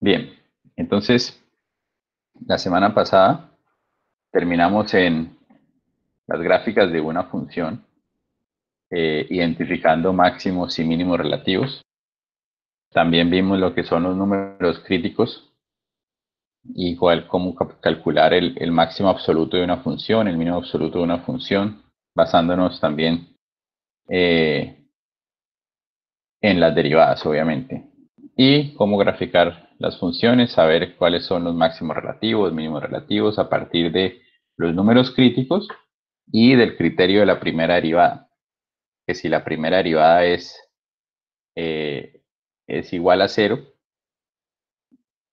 Bien, entonces, la semana pasada terminamos en las gráficas de una función, eh, identificando máximos y mínimos relativos. También vimos lo que son los números críticos, igual cómo calcular el, máximo absoluto de una función, el mínimo absoluto de una función, basándonos también eh, en las derivadas, obviamente. Y cómo graficar las funciones, saber cuáles son los máximos relativos, mínimos relativos a partir de los números críticos y del criterio de la primera derivada. Que si la primera derivada es, eh, es igual a cero,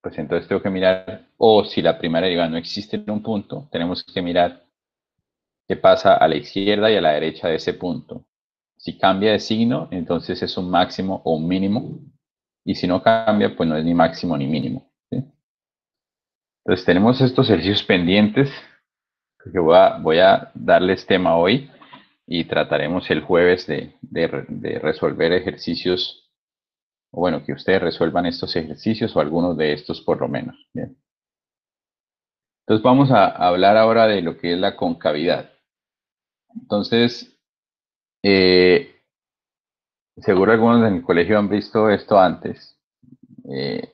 pues entonces tengo que mirar, o si la primera derivada no existe en un punto, tenemos que mirar qué pasa a la izquierda y a la derecha de ese punto. Si cambia de signo, entonces es un máximo o un mínimo. Y si no cambia, pues no es ni máximo ni mínimo. Entonces tenemos estos ejercicios pendientes que voy a, voy a darles tema hoy y trataremos el jueves de, resolver ejercicios, o bueno, que ustedes resuelvan estos ejercicios o algunos de estos por lo menos. Entonces vamos a hablar ahora de lo que es la concavidad. Entonces, eh, seguro algunos en el colegio han visto esto antes. Eh,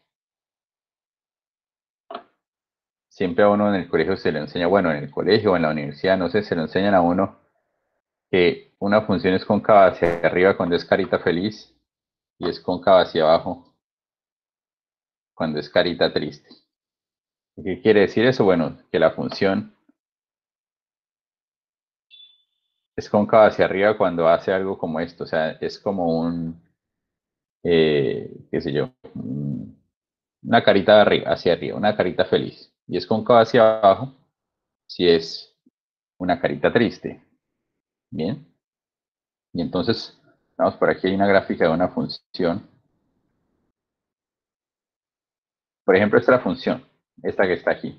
siempre a uno en el colegio se le enseña, bueno, en el colegio o en la universidad, no sé, se le enseñan a uno que una función es cóncava hacia arriba cuando es carita feliz y es cóncava hacia abajo cuando es carita triste. ¿Qué quiere decir eso? Bueno, que la función es cóncava hacia arriba cuando hace algo como esto, o sea, es como un, eh, qué sé yo, una carita hacia arriba, una carita feliz, y es cóncava hacia abajo si es una carita triste. Bien. Y entonces, vamos por aquí hay una gráfica de una función. Por ejemplo, esta es la función, esta que está aquí.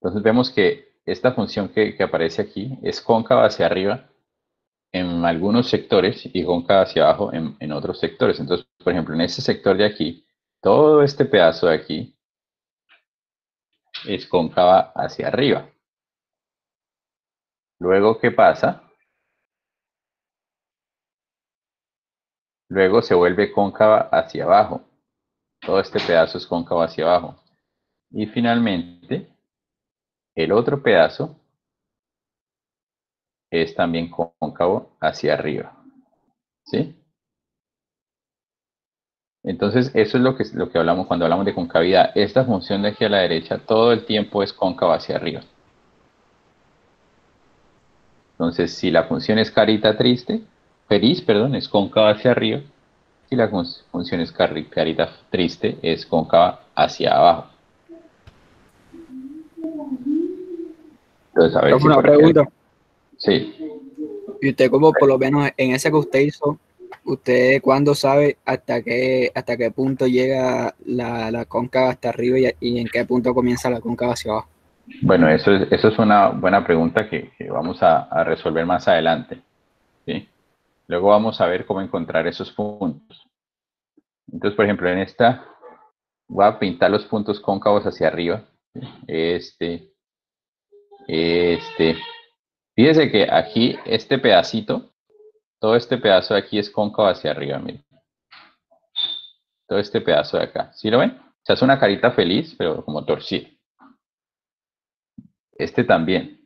Entonces vemos que esta función que, aparece aquí es cóncava hacia arriba en algunos sectores y cóncava hacia abajo en, en, otros sectores. Entonces, por ejemplo, en este sector de aquí, todo este pedazo de aquí es cóncava hacia arriba. Luego, ¿qué pasa? Luego se vuelve cóncava hacia abajo. Todo este pedazo es cóncavo hacia abajo. Y finalmente, el otro pedazo es también cóncavo hacia arriba. ¿Sí? Entonces, eso es lo que, lo que hablamos cuando hablamos de concavidad. Esta función de aquí a la derecha todo el tiempo es cóncava hacia arriba. Entonces, si la función es carita triste, feliz, perdón, es cóncava hacia arriba. Si la función es carita triste, es cóncava hacia abajo. Entonces, a ver una pregunta. Sí. Y usted como por lo menos en ese que usted hizo, ¿usted cuándo sabe hasta qué, hasta qué punto llega la, la cóncava hasta arriba y, en qué punto comienza la cóncava hacia abajo? Bueno, eso es, eso es una buena pregunta que, vamos a, a, resolver más adelante. ¿sí? Luego vamos a ver cómo encontrar esos puntos. Entonces, por ejemplo, en esta voy a pintar los puntos cóncavos hacia arriba. Este, este. Fíjese que aquí este pedacito, todo este pedazo de aquí es cóncavo hacia arriba, miren. Todo este pedazo de acá. ¿Sí lo ven? O sea, es una carita feliz, pero como torcida. Este también.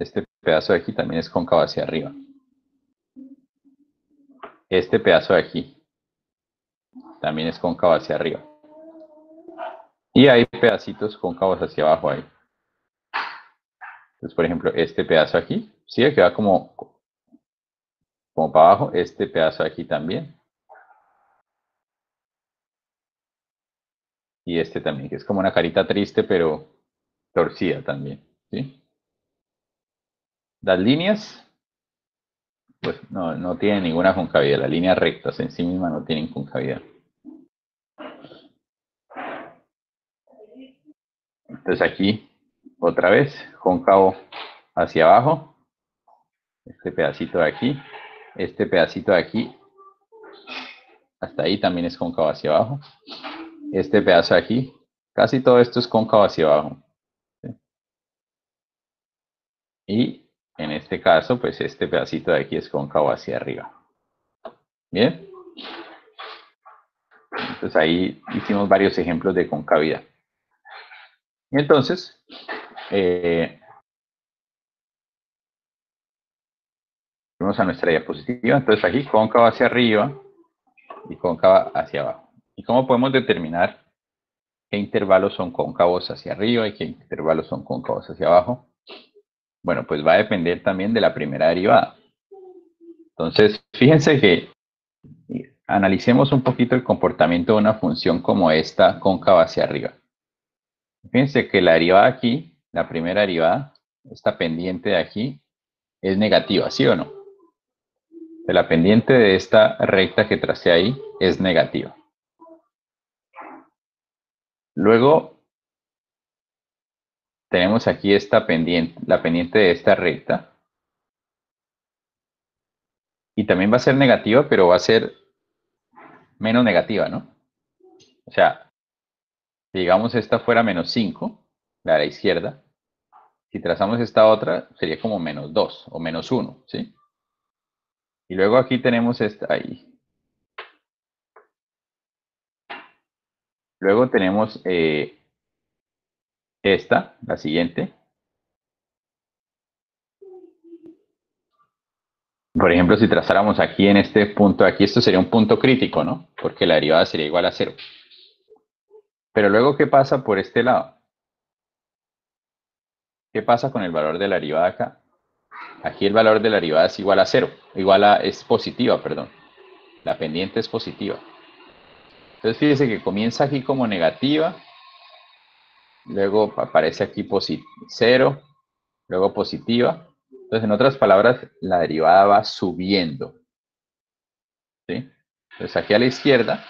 Este pedazo de aquí también es cóncavo hacia arriba. Este pedazo de aquí también es cóncavo hacia arriba. Y hay pedacitos cóncavos hacia abajo ahí. Entonces, por ejemplo, este pedazo aquí, ¿sí? Que va como, como para abajo, este pedazo aquí también. Y este también, que es como una carita triste, pero torcida también, ¿sí? Las líneas, pues no, no tienen ninguna concavidad. Las líneas rectas en sí mismas no tienen concavidad. Entonces aquí otra vez, cóncavo hacia abajo, este pedacito de aquí, este pedacito de aquí, hasta ahí también es cóncavo hacia abajo, este pedazo de aquí, casi todo esto es cóncavo hacia abajo. Y en este caso, pues este pedacito de aquí es cóncavo hacia arriba. Bien. Entonces ahí hicimos varios ejemplos de concavidad. Y entonces, eh, vamos a nuestra diapositiva. Entonces aquí cóncava hacia arriba y cóncava hacia abajo. ¿Y cómo podemos determinar qué intervalos son cóncavos hacia arriba y qué intervalos son cóncavos hacia abajo? Bueno, pues va a depender también de la primera derivada. Entonces, fíjense que analicemos un poquito el comportamiento de una función como esta cóncava hacia arriba. Fíjense que la derivada aquí, la primera derivada, esta pendiente de aquí, es negativa, ¿sí o no? De la pendiente de esta recta que tracé ahí es negativa. Luego, tenemos aquí esta pendiente, la pendiente de esta recta. Y también va a ser negativa, pero va a ser menos negativa, ¿no? O sea, si digamos esta fuera menos 5, la de la izquierda, si trazamos esta otra, sería como menos 2 o menos 1, ¿sí? Y luego aquí tenemos esta ahí. Luego tenemos eh, esta, la siguiente. Por ejemplo, si trazáramos aquí en este punto, aquí esto sería un punto crítico, ¿no? Porque la derivada sería igual a cero. Pero luego, ¿qué pasa por este lado? ¿Qué pasa con el valor de la derivada acá? Aquí el valor de la derivada es igual a cero, igual a, es positiva, perdón. La pendiente es positiva. Entonces fíjese que comienza aquí como negativa, luego aparece aquí cero, luego positiva, entonces, en otras palabras, la derivada va subiendo. ¿Sí? Entonces, aquí a la izquierda,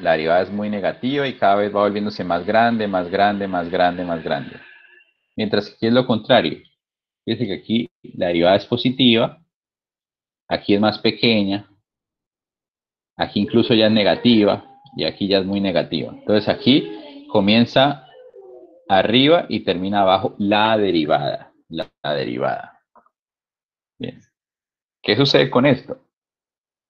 la derivada es muy negativa y cada vez va volviéndose más grande, más grande, más grande, más grande. Mientras que aquí es lo contrario. Fíjense que aquí la derivada es positiva, aquí es más pequeña, aquí incluso ya es negativa y aquí ya es muy negativa. Entonces aquí comienza arriba y termina abajo la derivada la, derivada. Bien. ¿Qué sucede con esto?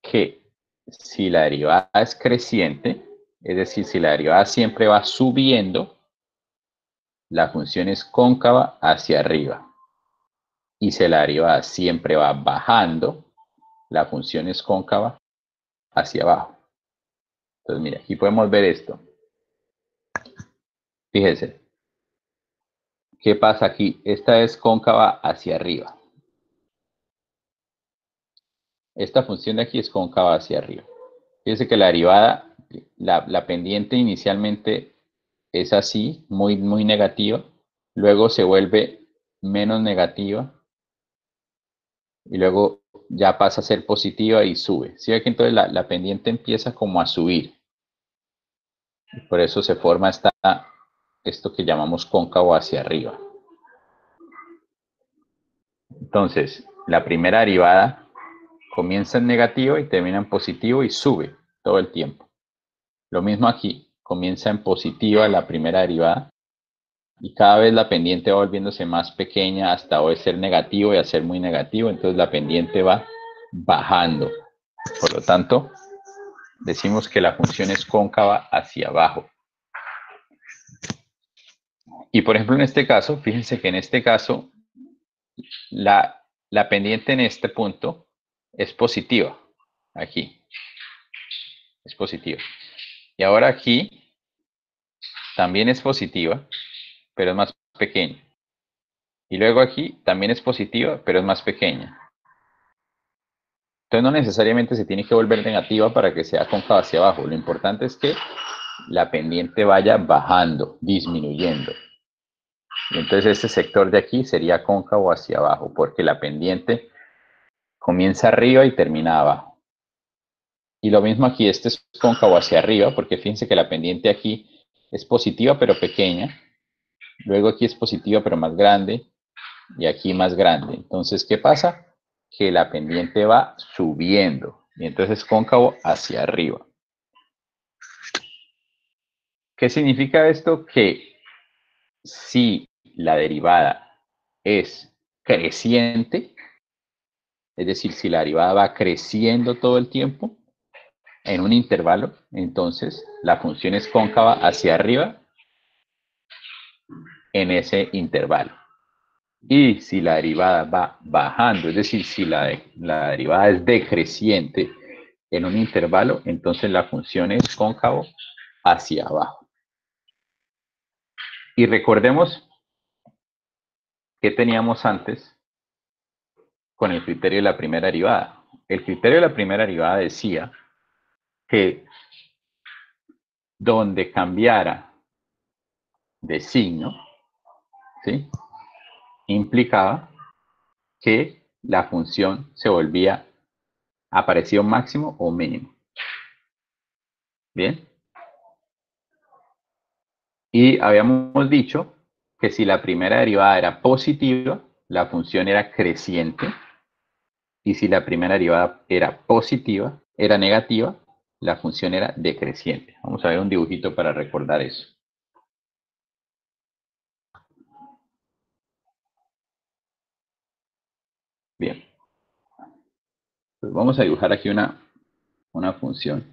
Que si la derivada es creciente, es decir, si la derivada siempre va subiendo, la función es cóncava hacia arriba. Y si la derivada siempre va bajando, la función es cóncava hacia abajo. Entonces, mira, aquí podemos ver esto. Fíjense, ¿Qué pasa aquí? Esta es cóncava hacia arriba. Esta función de aquí es cóncava hacia arriba. Fíjense que la derivada, la, pendiente inicialmente es así, muy, muy negativa. Luego se vuelve menos negativa. Y luego ya pasa a ser positiva y sube. ¿Sí ve que entonces la, la pendiente empieza como a subir? Por eso se forma esta esto que llamamos cóncavo hacia arriba. Entonces, la primera derivada comienza en negativo y termina en positivo y sube todo el tiempo. Lo mismo aquí, comienza en positiva la primera derivada y cada vez la pendiente va volviéndose más pequeña hasta hoy ser negativo y a ser muy negativo, entonces la pendiente va bajando. Por lo tanto, decimos que la función es cóncava hacia abajo. Y por ejemplo, en este caso, fíjense que en este caso, la, la pendiente en este punto es positiva. Aquí. Es positiva. Y ahora aquí también es positiva, pero es más pequeña. Y luego aquí también es positiva, pero es más pequeña. Entonces no necesariamente se tiene que volver negativa para que sea cóncava hacia abajo. Lo importante es que la pendiente vaya bajando, disminuyendo. Entonces este sector de aquí sería cóncavo hacia abajo, porque la pendiente comienza arriba y termina abajo. Y lo mismo aquí, este es cóncavo hacia arriba, porque fíjense que la pendiente aquí es positiva pero pequeña. Luego aquí es positiva pero más grande. Y aquí más grande. Entonces, ¿qué pasa? Que la pendiente va subiendo. Y entonces es cóncavo hacia arriba. ¿Qué significa esto? Que si la derivada es creciente, es decir, si la derivada va creciendo todo el tiempo en un intervalo, entonces la función es cóncava hacia arriba en ese intervalo. Y si la derivada va bajando, es decir, si la, derivada es decreciente en un intervalo, entonces la función es cóncavo hacia abajo. Y recordemos que teníamos antes con el criterio de la primera derivada. El criterio de la primera derivada decía que donde cambiara de signo, ¿sí? implicaba que la función se volvía aparecido máximo o mínimo. Bien. Y habíamos dicho que si la primera derivada era positiva, la función era creciente. Y si la primera derivada era positiva, era negativa, la función era decreciente. Vamos a ver un dibujito para recordar eso. Bien. Pues vamos a dibujar aquí una, una función.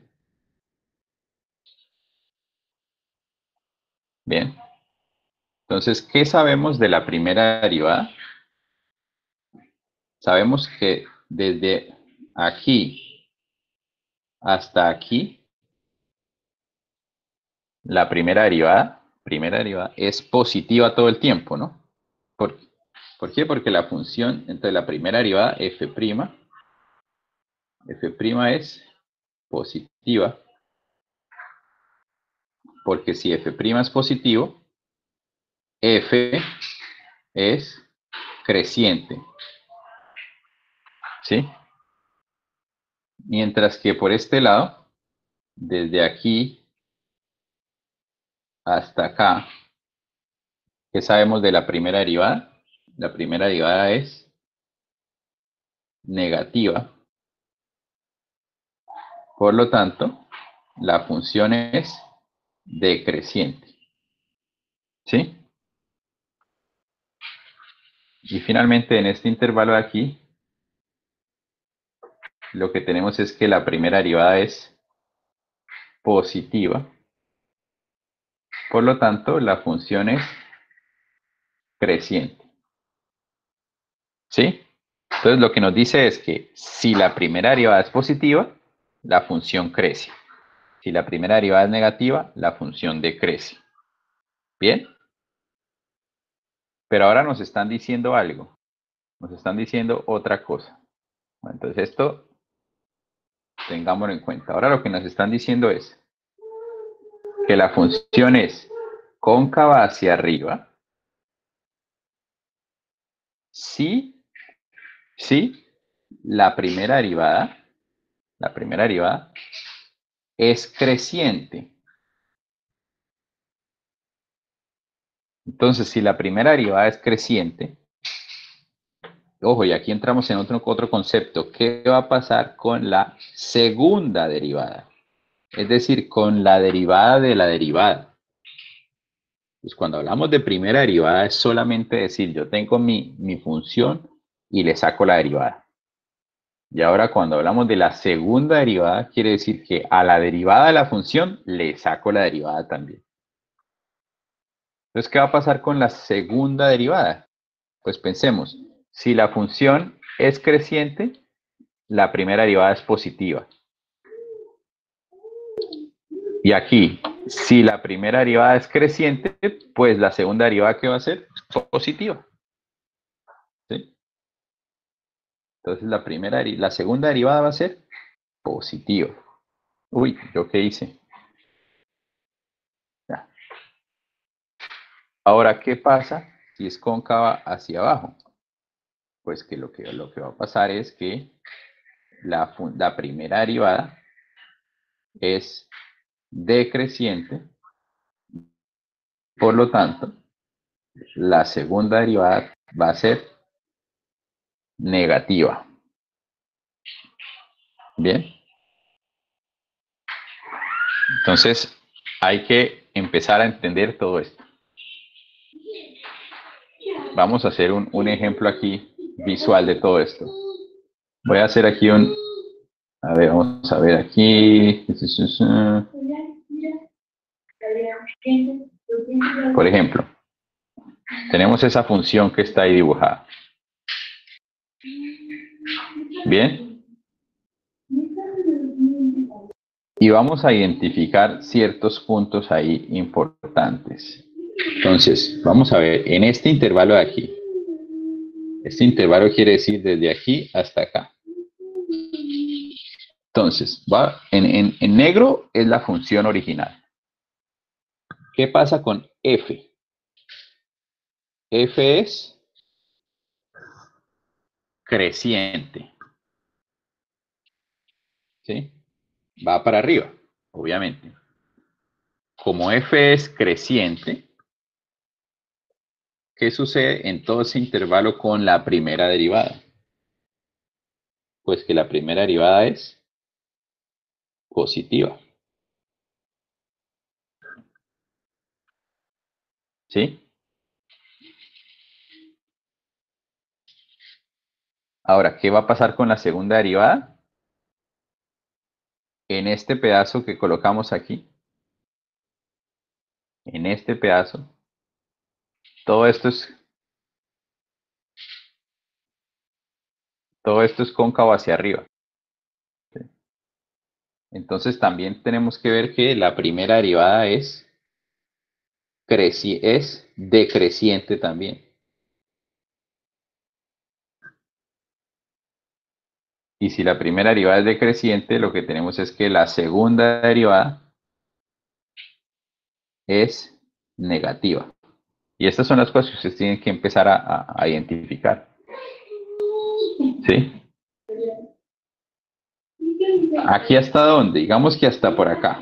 Bien. Entonces, ¿qué sabemos de la primera derivada? Sabemos que desde aquí hasta aquí, la primera derivada, primera derivada es positiva todo el tiempo, ¿no? ¿Por, ¿Por qué? Porque la función entre la primera derivada, f', f' es positiva, porque si f' es positivo, f es creciente. ¿Sí? Mientras que por este lado, desde aquí hasta acá, ¿qué sabemos de la primera derivada? La primera derivada es negativa. Por lo tanto, la función es decreciente. ¿Sí? Y finalmente, en este intervalo de aquí, lo que tenemos es que la primera derivada es positiva. Por lo tanto, la función es creciente. ¿Sí? Entonces, lo que nos dice es que si la primera derivada es positiva, la función crece. Si la primera derivada es negativa, la función decrece. ¿Bien? Pero ahora nos están diciendo algo. Nos están diciendo otra cosa. entonces esto tengámoslo en cuenta. Ahora lo que nos están diciendo es que la función es cóncava hacia arriba si, si la primera derivada la primera derivada, es creciente. Entonces, si la primera derivada es creciente, ojo, y aquí entramos en otro, otro concepto, ¿qué va a pasar con la segunda derivada? Es decir, con la derivada de la derivada. Pues cuando hablamos de primera derivada es solamente decir, yo tengo mi, mi función y le saco la derivada. Y ahora cuando hablamos de la segunda derivada, quiere decir que a la derivada de la función le saco la derivada también. Entonces, ¿qué va a pasar con la segunda derivada? Pues pensemos, si la función es creciente, la primera derivada es positiva. Y aquí, si la primera derivada es creciente, pues la segunda derivada, ¿qué va a ser? Positiva. Entonces la primera, la segunda derivada va a ser positiva. Uy, ¿yo qué hice? Ya. Ahora, ¿qué pasa si es cóncava hacia abajo? Pues que lo que, lo que va a pasar es que la, la primera derivada es decreciente. Por lo tanto, la segunda derivada va a ser negativa. Bien. Entonces, hay que empezar a entender todo esto. Vamos a hacer un, un ejemplo aquí visual de todo esto. Voy a hacer aquí un... A ver, vamos a ver aquí. Por ejemplo, tenemos esa función que está ahí dibujada. Bien. Y vamos a identificar ciertos puntos ahí importantes. Entonces, vamos a ver, en este intervalo de aquí, este intervalo quiere decir desde aquí hasta acá. Entonces, va, en, en negro es la función original. ¿Qué pasa con f? f es creciente. ¿Sí? Va para arriba, obviamente. Como f es creciente, ¿qué sucede en todo ese intervalo con la primera derivada? Pues que la primera derivada es positiva. ¿Sí? Ahora, ¿qué va a pasar con la segunda derivada? En este pedazo que colocamos aquí, en este pedazo, todo esto es todo esto es cóncavo hacia arriba. Entonces también tenemos que ver que la primera derivada es es decreciente también. Y si la primera derivada es decreciente, lo que tenemos es que la segunda derivada es negativa. Y estas son las cosas que ustedes tienen que empezar a, identificar. ¿Sí? Aquí hasta dónde? Digamos que hasta por acá.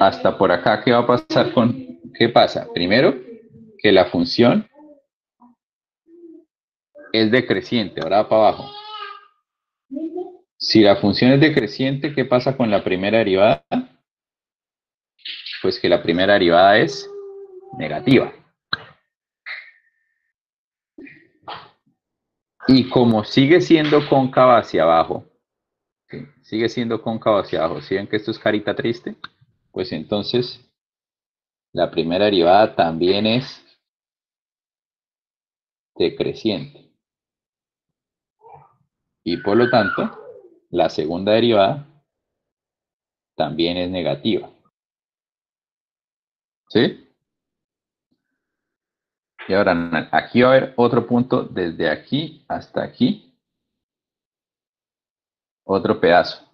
hasta por acá, ¿qué va a pasar con, qué pasa? Primero, que la función es decreciente, ahora para abajo. Si la función es decreciente, ¿qué pasa con la primera derivada? Pues que la primera derivada es negativa. Y como sigue siendo cóncava hacia abajo, sigue siendo cóncava hacia abajo, ¿sí ven que esto es carita triste? pues entonces la primera derivada también es decreciente. Y por lo tanto, la segunda derivada también es negativa. ¿Sí? Y ahora aquí va a haber otro punto desde aquí hasta aquí. Otro pedazo.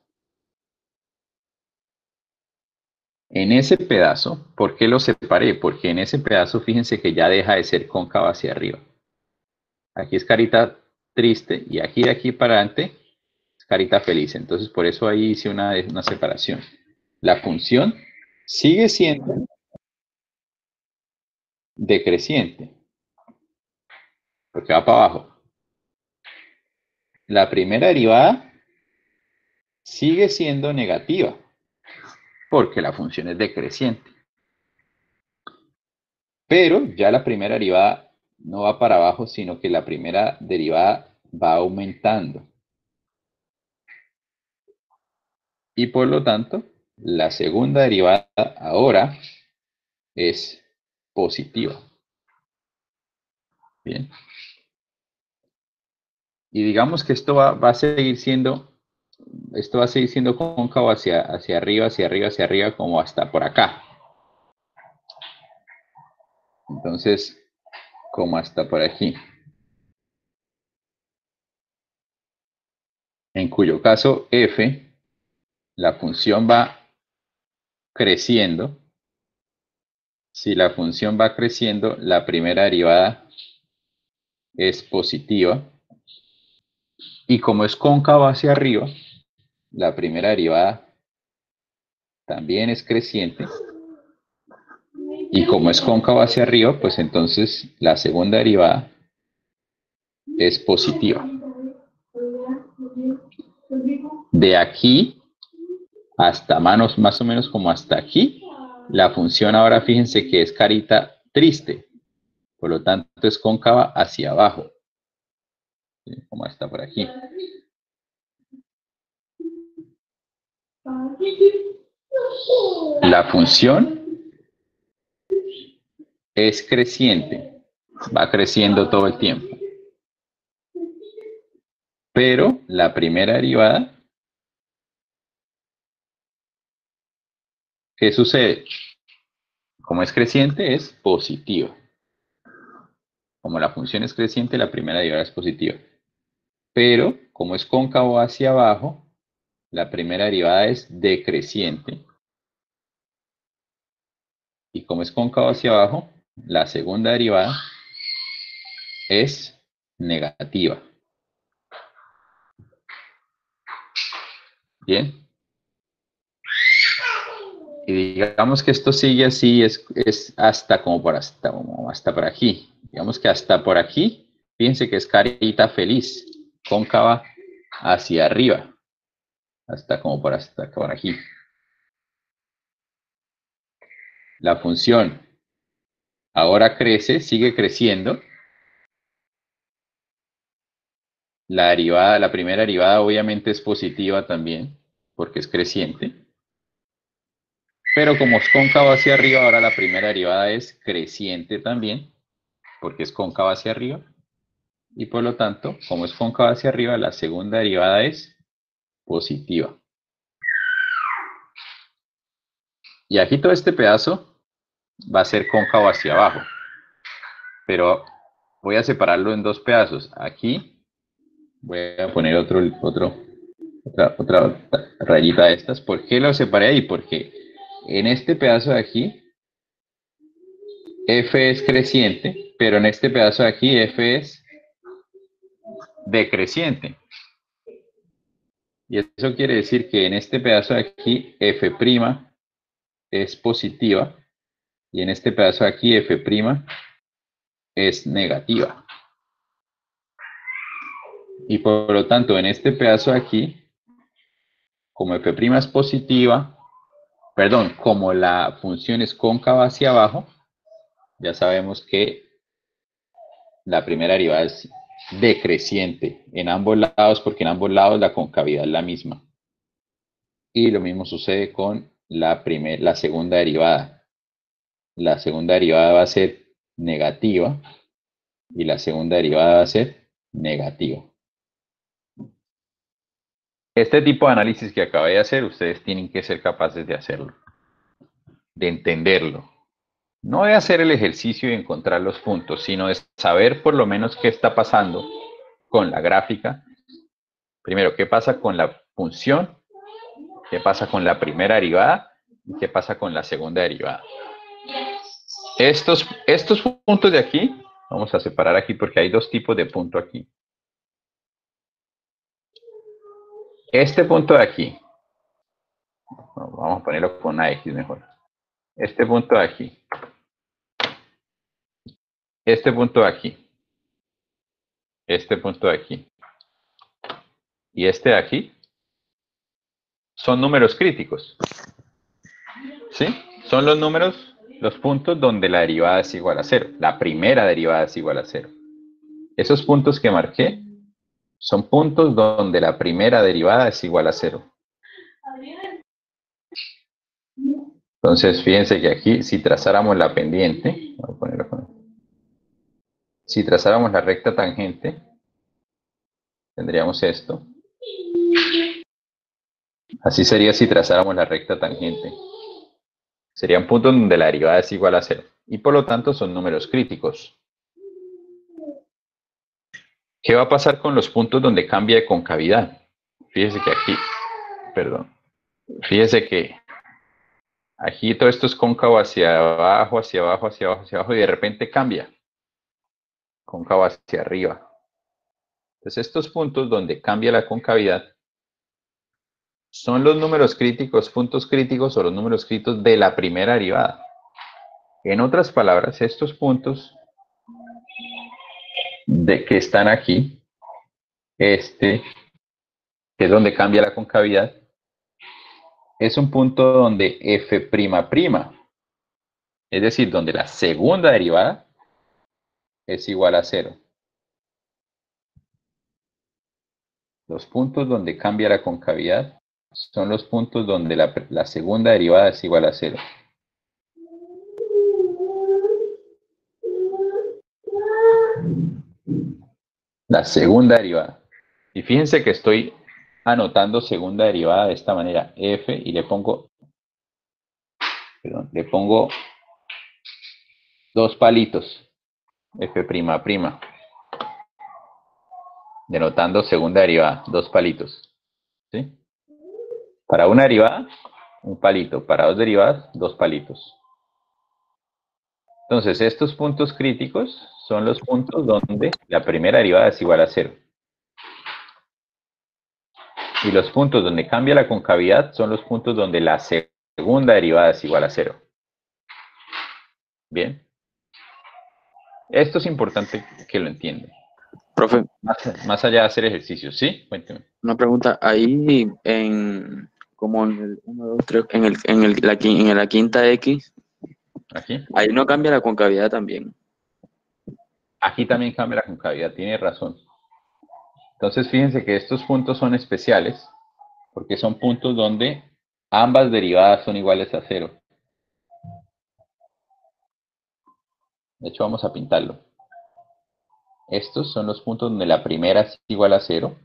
En ese pedazo, ¿por qué lo separé? Porque en ese pedazo, fíjense que ya deja de ser cóncava hacia arriba. Aquí es carita triste y aquí de aquí para adelante es carita feliz. Entonces, por eso ahí hice una, una separación. La función sigue siendo decreciente, porque va para abajo. La primera derivada sigue siendo negativa porque la función es decreciente. Pero ya la primera derivada no va para abajo, sino que la primera derivada va aumentando. Y por lo tanto, la segunda derivada ahora es positiva. Bien. Y digamos que esto va, va a seguir siendo esto va a seguir siendo cóncavo hacia, hacia arriba, hacia arriba, hacia arriba, como hasta por acá. Entonces, como hasta por aquí. En cuyo caso f, la función va creciendo. Si la función va creciendo, la primera derivada es positiva. Y como es cóncavo hacia arriba, la primera derivada también es creciente. Y como es cóncavo hacia arriba, pues entonces la segunda derivada es positiva. De aquí hasta manos más o menos como hasta aquí, la función ahora fíjense que es carita triste. Por lo tanto, es cóncava hacia abajo. Como está por aquí. La función es creciente. Va creciendo todo el tiempo. Pero la primera derivada, ¿qué sucede? Como es creciente, es positiva. Como la función es creciente, la primera derivada es positiva. Pero, como es cóncavo hacia abajo, la primera derivada es decreciente. Y como es cóncavo hacia abajo, la segunda derivada es negativa. Bien. Y digamos que esto sigue así, es, es hasta como por hasta, hasta por aquí. Digamos que hasta por aquí, fíjense que es carita feliz, cóncava hacia arriba. Hasta como por hasta por aquí. La función ahora crece, sigue creciendo. La derivada, la primera derivada obviamente es positiva también porque es creciente. Pero como es cóncavo hacia arriba, ahora la primera derivada es creciente también, porque es cóncavo hacia arriba. Y por lo tanto, como es cóncavo hacia arriba, la segunda derivada es positiva. Y aquí todo este pedazo va a ser cóncavo hacia abajo. Pero voy a separarlo en dos pedazos. Aquí voy a poner otro, otro otra, rayita de estas. ¿Por qué lo separé ahí? Porque en este pedazo de aquí, f es creciente, pero en este pedazo de aquí, f es decreciente. Y eso quiere decir que en este pedazo de aquí, f' es positiva, y en este pedazo de aquí, f' es negativa. Y por lo tanto, en este pedazo de aquí, como f' es positiva, perdón, como la función es cóncava hacia abajo, ya sabemos que la primera derivada es decreciente en ambos lados, porque en ambos lados la concavidad es la misma. Y lo mismo sucede con la, la segunda derivada. La segunda derivada va a ser negativa y la segunda derivada va a ser negativa. Este tipo de análisis que acabé de hacer, ustedes tienen que ser capaces de hacerlo, de entenderlo. No de hacer el ejercicio y encontrar los puntos, sino de saber por lo menos qué está pasando con la gráfica. Primero, qué pasa con la función, qué pasa con la primera derivada y qué pasa con la segunda derivada. Estos, estos puntos de aquí, vamos a separar aquí porque hay dos tipos de punto aquí. Este punto de aquí, vamos a ponerlo con una X mejor. Este punto de aquí. Este punto de aquí. Este punto de aquí. Y este de aquí. Son números críticos. ¿Sí? Son los números, los puntos donde la derivada es igual a cero. La primera derivada es igual a cero. Esos puntos que marqué son puntos donde la primera derivada es igual a cero. Entonces, fíjense que aquí, si trazáramos la pendiente, si trazáramos la recta tangente, tendríamos esto. Así sería si trazáramos la recta tangente. Serían puntos donde la derivada es igual a cero. Y por lo tanto son números críticos. ¿Qué va a pasar con los puntos donde cambia de concavidad? Fíjese que aquí, perdón, fíjese que aquí todo esto es cóncavo hacia abajo, hacia abajo, hacia abajo, hacia abajo y de repente cambia. Cóncavo hacia arriba. Entonces estos puntos donde cambia la concavidad son los números críticos, puntos críticos o los números críticos de la primera derivada. En otras palabras, estos puntos de que están aquí, este, que es donde cambia la concavidad, es un punto donde f'', es decir, donde la segunda derivada es igual a cero. Los puntos donde cambia la concavidad son los puntos donde la, la segunda derivada es igual a cero. La segunda derivada. Y fíjense que estoy anotando segunda derivada de esta manera, f, y le pongo, perdón, le pongo dos palitos, f'', prima, denotando segunda derivada, dos palitos. ¿sí? Para una derivada, un palito, para dos derivadas, dos palitos. Entonces, estos puntos críticos son los puntos donde la primera derivada es igual a cero. Y los puntos donde cambia la concavidad son los puntos donde la segunda derivada es igual a cero. Bien. Esto es importante que lo entiendan. Profe. Más, allá de hacer ejercicios, ¿sí? Cuénteme. Una pregunta. Ahí en, como en el 1, 2, 3, en, el, en, el, la, en la quinta X, Aquí. ahí no cambia la concavidad también. Aquí también cambia la concavidad, tiene razón. Entonces, fíjense que estos puntos son especiales porque son puntos donde ambas derivadas son iguales a cero. De hecho, vamos a pintarlo. Estos son los puntos donde la primera es igual a cero.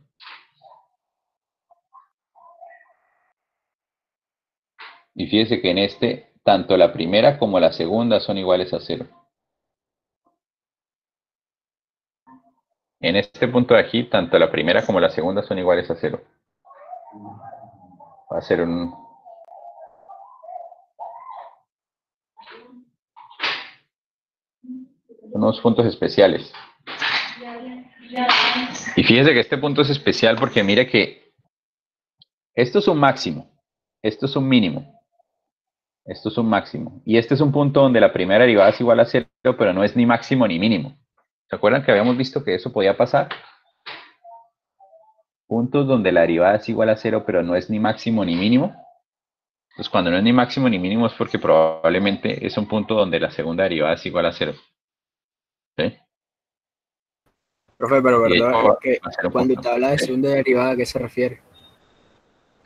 Y fíjense que en este, tanto la primera como la segunda son iguales a cero. En este punto de aquí, tanto la primera como la segunda son iguales a cero. Va a ser un... unos puntos especiales. Y fíjense que este punto es especial porque mire que esto es un máximo, esto es un mínimo, esto es un máximo. Y este es un punto donde la primera derivada es igual a cero, pero no es ni máximo ni mínimo. ¿Se acuerdan que habíamos visto que eso podía pasar? Puntos donde la derivada es igual a cero, pero no es ni máximo ni mínimo. Pues cuando no es ni máximo ni mínimo es porque probablemente es un punto donde la segunda derivada es igual a cero. ¿Sí? Profe, pero verdad que cuando usted habla de segunda derivada, ¿a qué se refiere?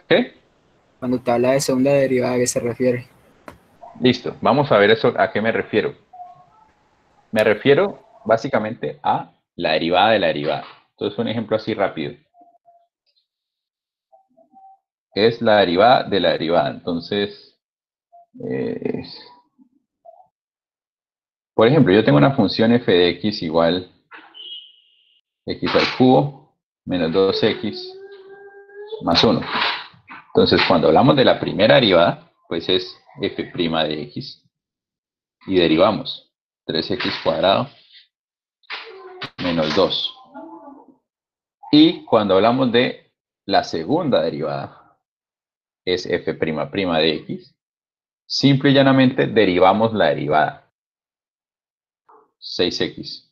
¿Qué? Cuando usted habla de segunda derivada, ¿a qué se refiere? Listo, vamos a ver eso, a qué me refiero. Me refiero básicamente a la derivada de la derivada. Entonces, un ejemplo así rápido. Es la derivada de la derivada. Entonces, por ejemplo, yo tengo una función f de x igual x al cubo menos 2x más 1. Entonces, cuando hablamos de la primera derivada, pues es f' de x. Y derivamos 3x cuadrado menos 2. Y cuando hablamos de la segunda derivada, es f' de x, simple y llanamente derivamos la derivada. 6x.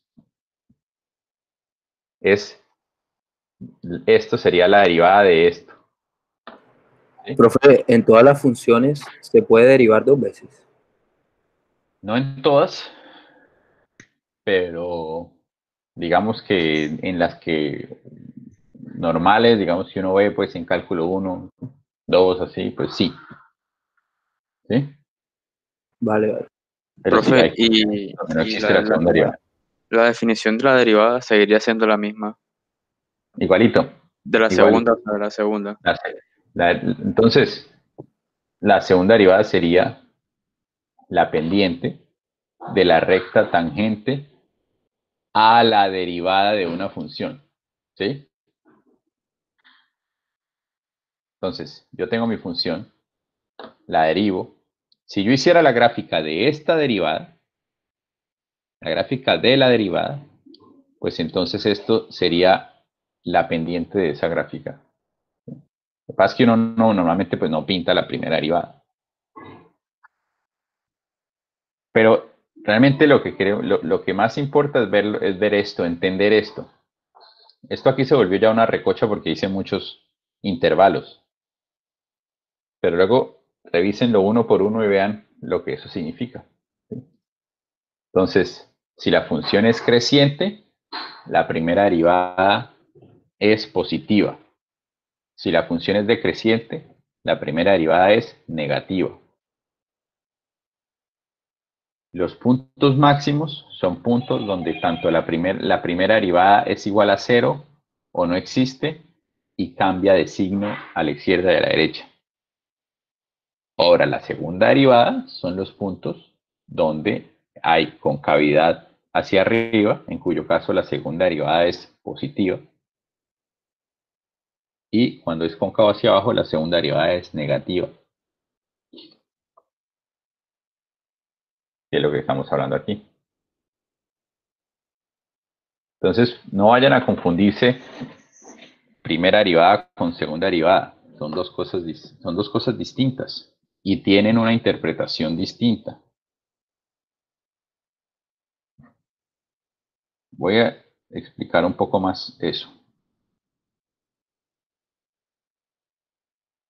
Es, esto sería la derivada de esto. Profe, en todas las funciones se puede derivar dos veces. No en todas, pero digamos que en las que normales, digamos que uno ve pues en cálculo 1, 2, así, pues sí. ¿Sí? Vale, vale. Profe, y, no existe la, la, la, definición de la derivada seguiría siendo la misma. Igualito. De la segunda para la segunda. Entonces, la segunda derivada sería la pendiente de la recta tangente a la derivada de una función. ¿Sí? Entonces, yo tengo mi función, la derivo. Si yo hiciera la gráfica de esta derivada, la gráfica de la derivada, pues entonces esto sería la pendiente de esa gráfica. Lo que pasa es que uno no, normalmente pues no pinta la primera derivada. Pero realmente lo que creo, lo, que más importa es ver, es ver esto, entender esto. Esto aquí se volvió ya una recocha porque hice muchos intervalos. Pero luego revísenlo uno por uno y vean lo que eso significa. Entonces, si la función es creciente, la primera derivada es positiva. Si la función es decreciente, la primera derivada es negativa. Los puntos máximos son puntos donde tanto la, la primera derivada es igual a cero o no existe y cambia de signo a la izquierda y a la derecha. Ahora, la segunda derivada son los puntos donde hay concavidad hacia arriba, en cuyo caso la segunda derivada es positiva. Y cuando es cóncavo hacia abajo, la segunda derivada es negativa. Que es lo que estamos hablando aquí. Entonces, no vayan a confundirse primera derivada con segunda derivada. Son dos cosas, son dos cosas distintas y tienen una interpretación distinta. Voy a explicar un poco más eso.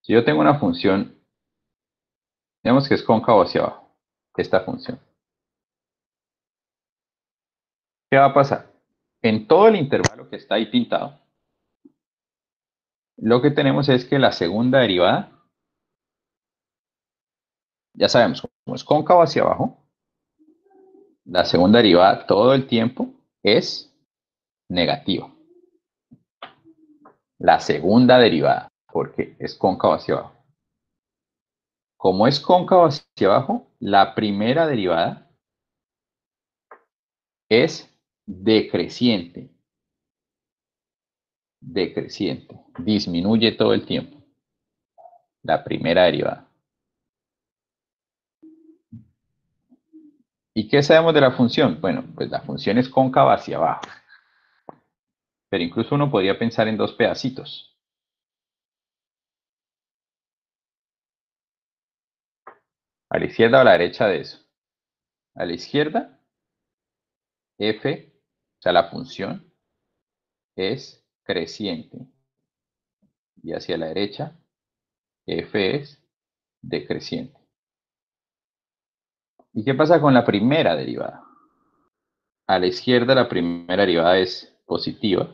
Si yo tengo una función, digamos que es cóncavo hacia abajo, esta función. ¿Qué va a pasar? En todo el intervalo que está ahí pintado, lo que tenemos es que la segunda derivada ya sabemos, como es cóncavo hacia abajo, la segunda derivada todo el tiempo es negativa. La segunda derivada, porque es cóncavo hacia abajo. Como es cóncavo hacia abajo, la primera derivada es decreciente. Decreciente. Disminuye todo el tiempo. La primera derivada. ¿Y qué sabemos de la función? Bueno, pues la función es cóncava hacia abajo. Pero incluso uno podría pensar en dos pedacitos. A la izquierda o a la derecha de eso. A la izquierda, f, o sea, la función, es creciente. Y hacia la derecha, f es decreciente. ¿Y qué pasa con la primera derivada? A la izquierda la primera derivada es positiva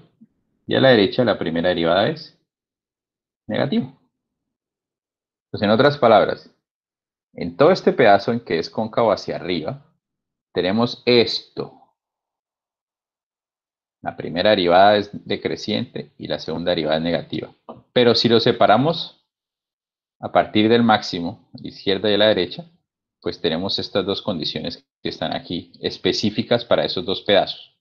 y a la derecha la primera derivada es negativa. Entonces, en otras palabras, en todo este pedazo en que es cóncavo hacia arriba, tenemos esto. La primera derivada es decreciente y la segunda derivada es negativa. Pero si lo separamos a partir del máximo, la izquierda y la derecha, pues tenemos estas dos condiciones que están aquí específicas para esos dos pedazos.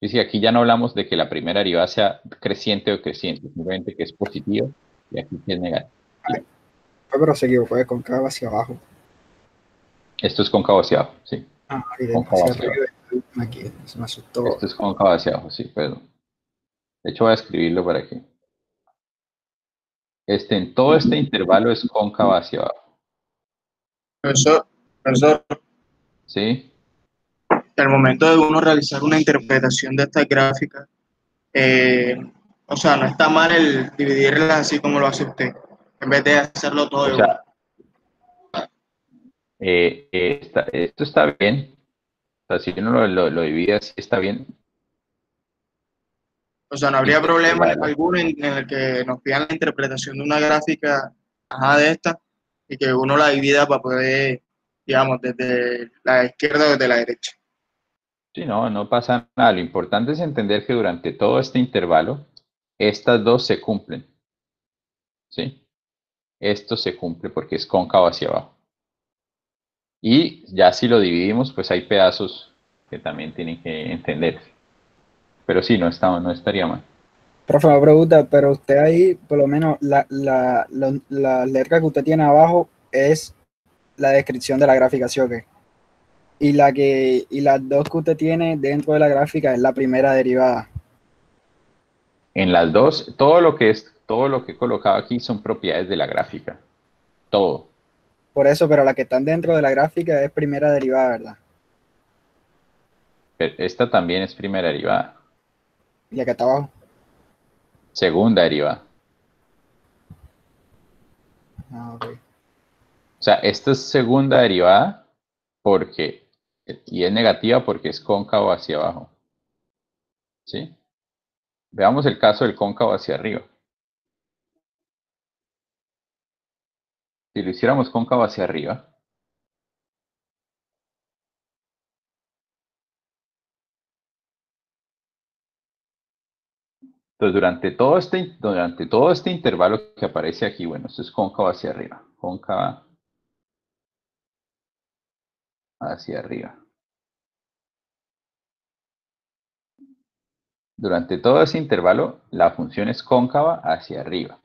Y si aquí ya no hablamos de que la primera derivada sea creciente o creciente, simplemente que es positivo y aquí es negativo. Pero se equivocó de cóncavo hacia abajo. Esto es cóncavo hacia abajo, sí. Ah, cóncavo hacia abajo. Aquí, se me asustó. Esto es cóncavo hacia abajo, sí, perdón. De hecho voy a escribirlo para que. Este, en todo este intervalo es cóncavo hacia abajo. Profesor, profesor. Sí. Al momento de uno realizar una interpretación de esta gráfica, eh, o sea, no está mal el dividirlas así como lo hace usted, en vez de hacerlo todo o sea, eh, eh, esto está bien. O sea, si uno lo, divide así, está bien. O sea, no habría problema alguno en, el que nos pidan la interpretación de una gráfica de esta y que uno la divida para poder, digamos, desde la izquierda o desde la derecha. Sí, no, no pasa nada. Lo importante es entender que durante todo este intervalo, estas dos se cumplen. ¿Sí? Esto se cumple porque es cóncavo hacia abajo. Y ya si lo dividimos, pues hay pedazos que también tienen que entenderse. Pero sí, no, está, no estaría mal. Profe, me pregunta, pero usted ahí, por lo menos, la, la, la, letra que usted tiene abajo es la descripción de la gráfica, ¿sí o qué? Y, la que, y las dos que usted tiene dentro de la gráfica es la primera derivada. En las dos, todo lo que es, todo lo que he colocado aquí son propiedades de la gráfica. Todo. Por eso, pero la que están dentro de la gráfica es primera derivada, ¿verdad? Esta también es primera derivada. ¿Y la que está abajo? Segunda derivada. Ah, o sea, esta es segunda derivada porque, y es negativa porque es cóncavo hacia abajo. ¿Sí? Veamos el caso del cóncavo hacia arriba. Si lo hiciéramos cóncavo hacia arriba, Entonces, durante todo, este, durante todo este intervalo que aparece aquí, bueno, esto es cóncavo hacia arriba, cóncava hacia arriba. Durante todo ese intervalo, la función es cóncava hacia arriba.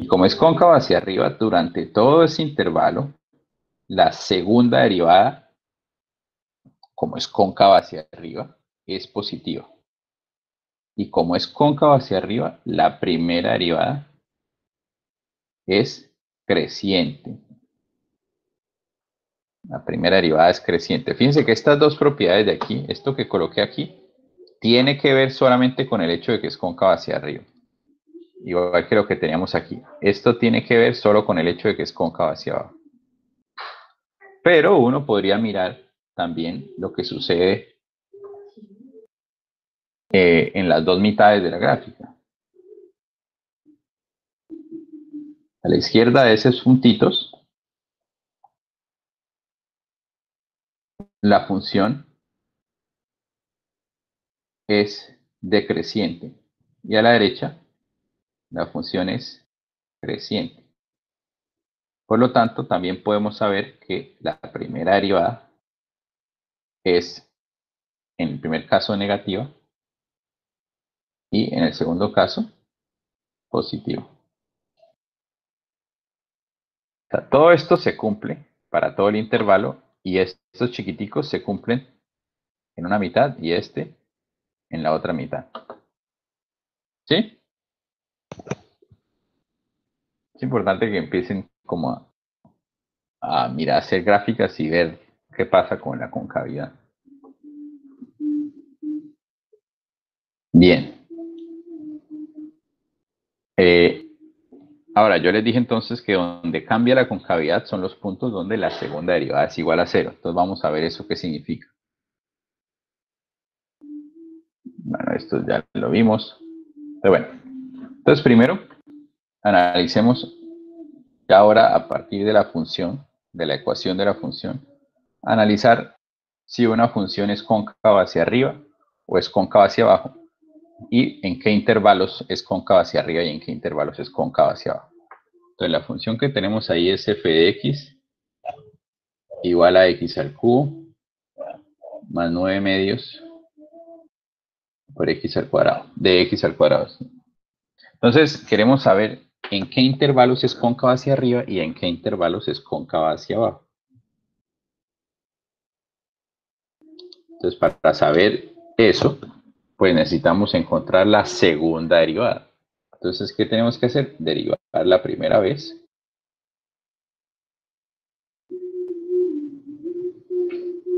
Y como es cóncava hacia arriba, durante todo ese intervalo, la segunda derivada, como es cóncava hacia arriba, es positiva. Y como es cóncava hacia arriba, la primera derivada es creciente. La primera derivada es creciente. Fíjense que estas dos propiedades de aquí, esto que coloqué aquí, tiene que ver solamente con el hecho de que es cóncava hacia arriba igual que lo que teníamos aquí. Esto tiene que ver solo con el hecho de que es cóncava hacia abajo. Pero uno podría mirar también lo que sucede eh, en las dos mitades de la gráfica. A la izquierda de esos puntitos, la función es decreciente. Y a la derecha, la función es creciente. Por lo tanto, también podemos saber que la primera derivada es, en el primer caso, negativa y en el segundo caso, positivo. todo esto se cumple para todo el intervalo y estos chiquiticos se cumplen en una mitad y este en la otra mitad. ¿Sí? Es importante que empiecen como a, mirar, hacer gráficas y ver qué pasa con la concavidad. Bien. Eh, ahora, yo les dije entonces que donde cambia la concavidad son los puntos donde la segunda derivada es igual a cero. Entonces vamos a ver eso qué significa. Bueno, esto ya lo vimos. Pero bueno, entonces primero analicemos ahora a partir de la función, de la ecuación de la función, analizar si una función es cóncava hacia arriba o es cóncava hacia abajo y en qué intervalos es cóncava hacia arriba y en qué intervalos es cóncava hacia abajo. Entonces la función que tenemos ahí es f de x igual a x al cubo más 9 medios por x al cuadrado, de x al cuadrado. Entonces queremos saber en qué intervalos es cóncava hacia arriba y en qué intervalos es cóncava hacia abajo. Entonces, para saber eso, pues necesitamos encontrar la segunda derivada. Entonces, ¿qué tenemos que hacer? Derivar la primera vez.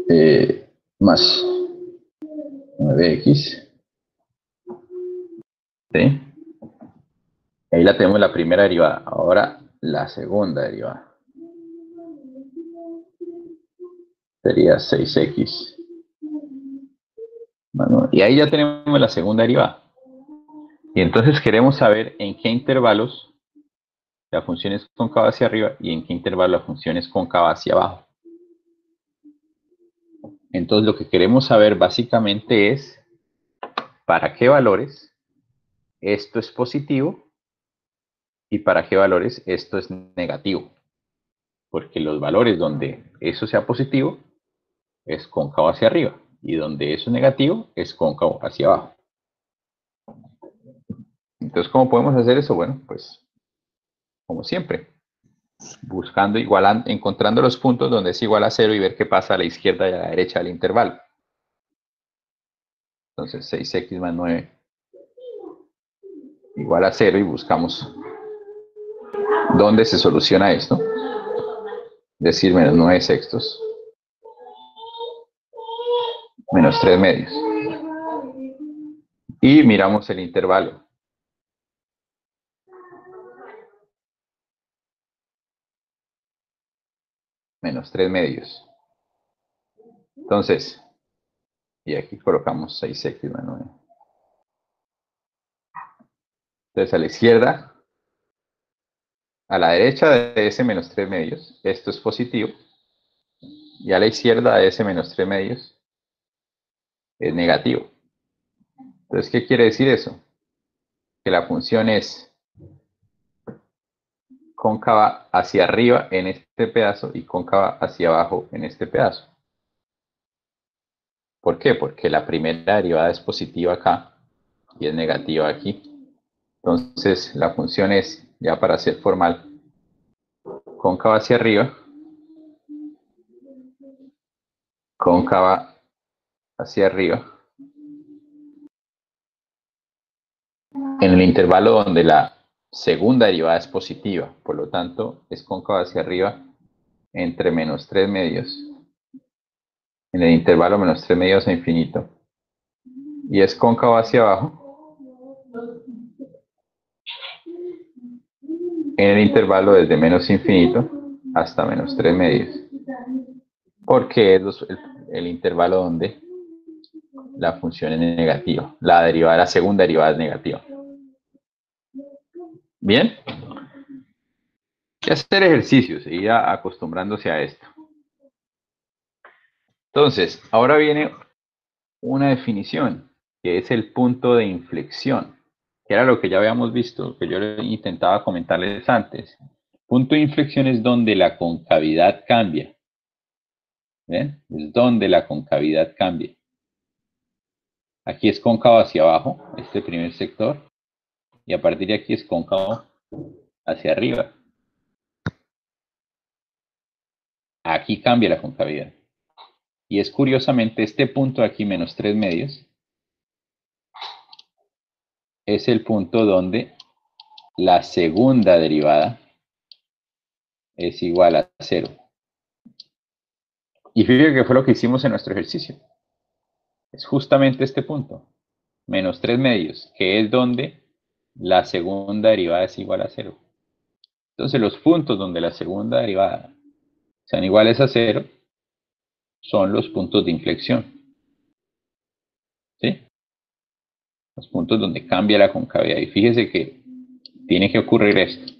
Eh, más 9x. ¿Sí? Ahí la tenemos la primera derivada. Ahora la segunda derivada. Sería 6x. y ahí ya tenemos la segunda derivada. Y entonces queremos saber en qué intervalos la función es cóncava hacia arriba y en qué intervalo la función es cóncava hacia abajo. Entonces lo que queremos saber básicamente es para qué valores esto es positivo y para qué valores esto es negativo. Porque los valores donde eso sea positivo es cóncavo hacia arriba y donde eso es negativo es cóncavo hacia abajo. Entonces, ¿cómo podemos hacer eso? Bueno, pues como siempre, buscando igual, encontrando los puntos donde es igual a cero y ver qué pasa a la izquierda y a la derecha del intervalo. Entonces, 6x más 9 igual a cero y buscamos ¿Dónde se soluciona esto? Decir menos 9 sextos. Menos 3 medios. Y miramos el intervalo. Menos 3 medios. Entonces, y aquí colocamos 6 sextos menos 9. Entonces a la izquierda a la derecha de S menos 3 medios, esto es positivo. Y a la izquierda de S menos 3 medios es negativo. Entonces, ¿qué quiere decir eso? Que la función es cóncava hacia arriba en este pedazo y cóncava hacia abajo en este pedazo. ¿Por qué? Porque la primera derivada es positiva acá y es negativa aquí. Entonces la función es, ya para ser formal, cóncava hacia arriba, cóncava hacia arriba, en el intervalo donde la segunda derivada es positiva, por lo tanto es cóncava hacia arriba entre menos 3 medios, en el intervalo menos 3 medios a infinito, y es cóncava hacia abajo en el intervalo desde menos infinito hasta menos 3 medios, porque es el, intervalo donde la función es negativa, la derivada, la segunda derivada es negativa. Bien. Y hacer ejercicios, seguir acostumbrándose a esto. Entonces, ahora viene una definición, que es el punto de inflexión, era lo que ya habíamos visto, que yo intentaba comentarles antes. Punto de inflexión es donde la concavidad cambia. ¿Ven? Es donde la concavidad cambia. Aquí es cóncavo hacia abajo, este primer sector y a partir de aquí es cóncavo hacia arriba. Aquí cambia la concavidad. Y es curiosamente este punto aquí, menos 3 medios, es el punto donde la segunda derivada es igual a 0. Y fíjense que fue lo que hicimos en nuestro ejercicio. Es justamente este punto, menos 3 medios, que es donde la segunda derivada es igual a cero. Entonces los puntos donde la segunda derivada sean iguales a cero son los puntos de inflexión. ¿Sí? Los puntos donde cambia la concavidad. Y fíjese que tiene que ocurrir esto,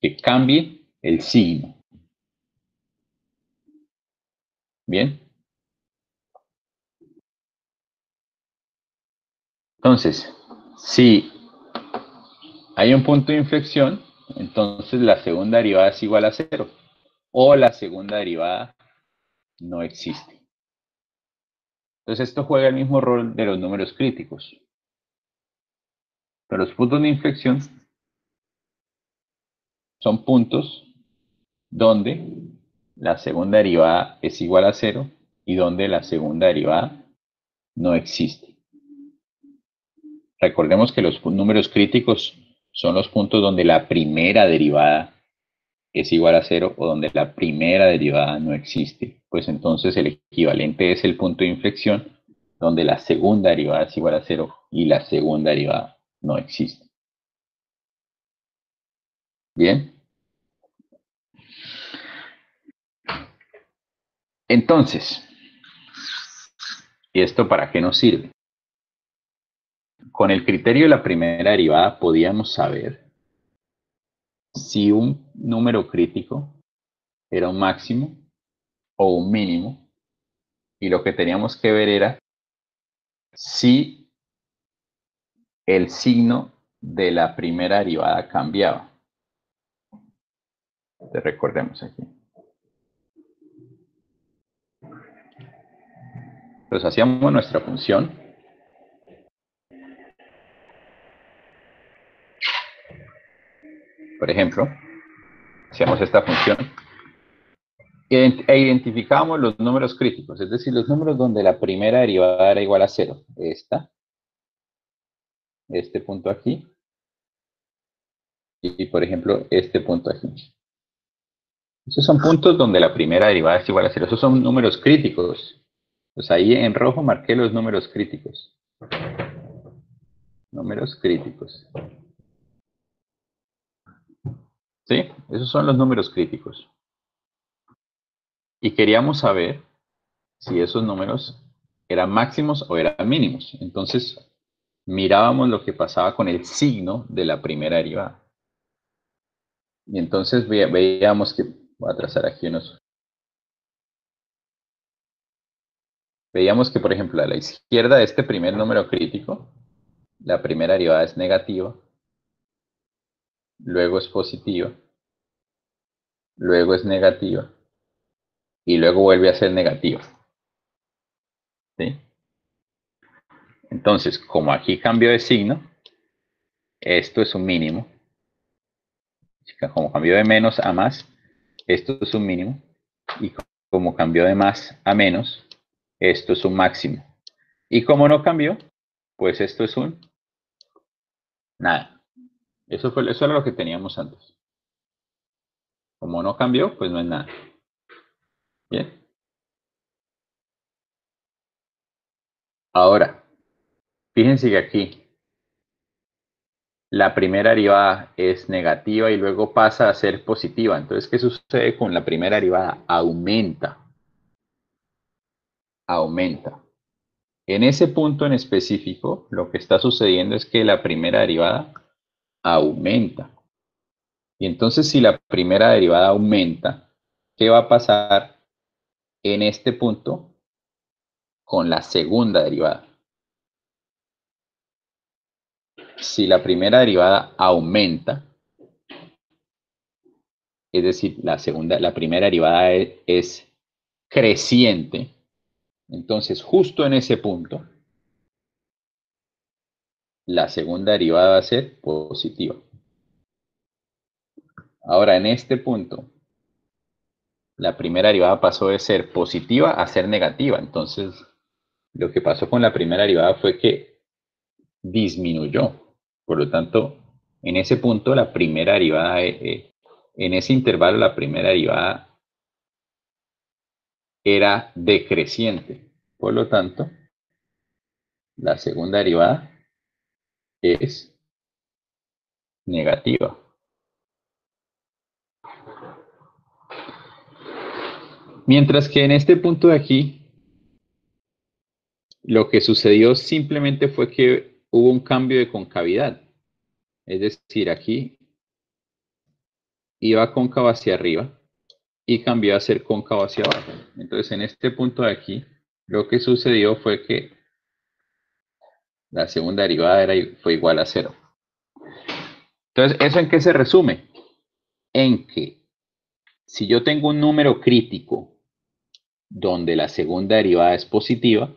que cambie el signo. Bien. Entonces, si hay un punto de inflexión, entonces la segunda derivada es igual a cero. O la segunda derivada no existe. Entonces esto juega el mismo rol de los números críticos. Los puntos de inflexión son puntos donde la segunda derivada es igual a cero y donde la segunda derivada no existe. Recordemos que los números críticos son los puntos donde la primera derivada es igual a cero o donde la primera derivada no existe. Pues entonces el equivalente es el punto de inflexión donde la segunda derivada es igual a cero y la segunda derivada no existe. Bien. Entonces, ¿y esto para qué nos sirve? con el criterio de la primera derivada podíamos saber si un número crítico era un máximo o un mínimo y lo que teníamos que ver era si el signo de la primera derivada cambiaba. Te recordemos aquí. Entonces hacíamos nuestra función por ejemplo, hacíamos esta función, e identificamos los números críticos, es decir, los números donde la primera derivada era igual a cero. Esta, este punto aquí, y por ejemplo, este punto aquí. Esos son puntos donde la primera derivada es igual a cero. Esos son números críticos. Pues ahí en rojo marqué los números críticos. Números críticos. ¿Sí? Esos son los números críticos. Y queríamos saber si esos números eran máximos o eran mínimos. Entonces, mirábamos lo que pasaba con el signo de la primera derivada. Y entonces veíamos que, voy a trazar aquí unos. Veíamos que, por ejemplo, a la izquierda de este primer número crítico, la primera derivada es negativa, luego es positiva, luego es negativa, y luego vuelve a ser negativa. ¿Sí? Entonces, como aquí cambió de signo, esto es un mínimo. Como cambió de menos a más, esto es un mínimo. Y como cambió de más a menos, esto es un máximo. Y como no cambió, pues esto es un nada. Eso, fue, eso era lo que teníamos antes. Como no cambió, pues no es nada. Bien. Ahora, fíjense que aquí la primera derivada es negativa y luego pasa a ser positiva. Entonces, ¿qué sucede con la primera derivada? Aumenta. Aumenta. En ese punto en específico, lo que está sucediendo es que la primera derivada aumenta. Y entonces, si la primera derivada aumenta, ¿qué va a pasar en este punto? con la segunda derivada. Si la primera derivada aumenta, es decir, la segunda, la primera derivada es, es creciente, entonces justo en ese punto, la segunda derivada va a ser positiva. Ahora, en este punto, la primera derivada pasó de ser positiva a ser negativa. Entonces, lo que pasó con la primera derivada fue que disminuyó. Por lo tanto, en ese punto, la primera derivada, en ese intervalo, la primera derivada era decreciente. Por lo tanto, la segunda derivada es negativa. Mientras que en este punto de aquí, lo que sucedió simplemente fue que hubo un cambio de concavidad. Es decir, aquí iba cóncavo hacia arriba y cambió a ser cóncavo hacia abajo. Entonces, en este punto de aquí, lo que sucedió fue que la segunda derivada era, fue igual a cero. Entonces, ¿eso en qué se resume? En que si yo tengo un número crítico donde la segunda derivada es positiva,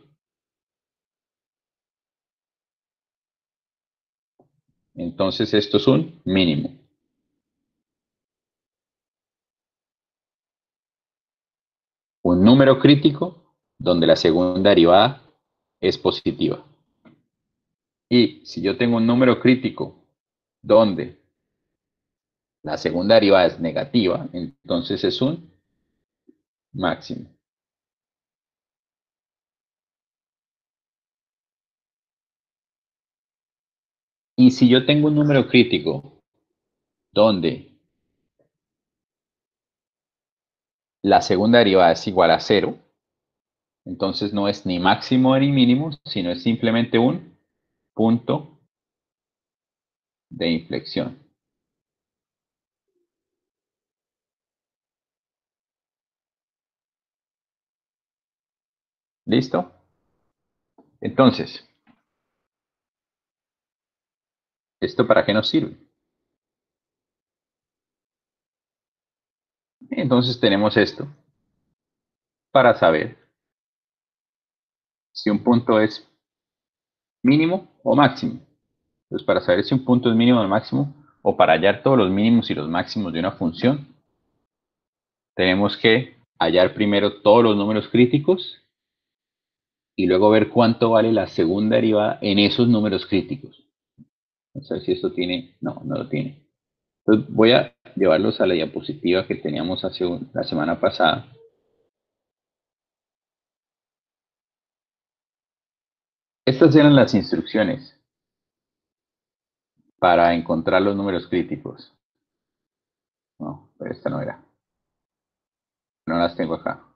Entonces esto es un mínimo. Un número crítico donde la segunda derivada es positiva. Y si yo tengo un número crítico donde la segunda derivada es negativa, entonces es un máximo. Y si yo tengo un número crítico donde la segunda derivada es igual a cero, entonces no es ni máximo ni mínimo, sino es simplemente un punto de inflexión. ¿Listo? Entonces, ¿Esto para qué nos sirve? Entonces tenemos esto para saber si un punto es mínimo o máximo. Entonces, para saber si un punto es mínimo o máximo, o para hallar todos los mínimos y los máximos de una función, tenemos que hallar primero todos los números críticos y luego ver cuánto vale la segunda derivada en esos números críticos. No sé si esto tiene, no, no lo tiene. Entonces voy a llevarlos a la diapositiva que teníamos hace la semana pasada. Estas eran las instrucciones para encontrar los números críticos. No, pero esta no era. No las tengo acá.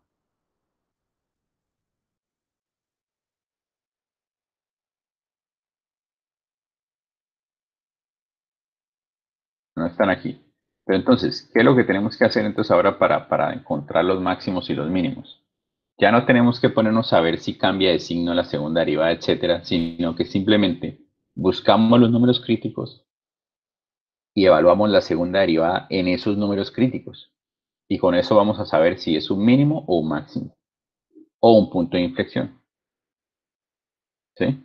No están aquí. Pero entonces, ¿qué es lo que tenemos que hacer entonces ahora para, para encontrar los máximos y los mínimos? Ya no tenemos que ponernos a ver si cambia de signo la segunda derivada, etcétera, sino que simplemente buscamos los números críticos y evaluamos la segunda derivada en esos números críticos. Y con eso vamos a saber si es un mínimo o un máximo, o un punto de inflexión. ¿Sí?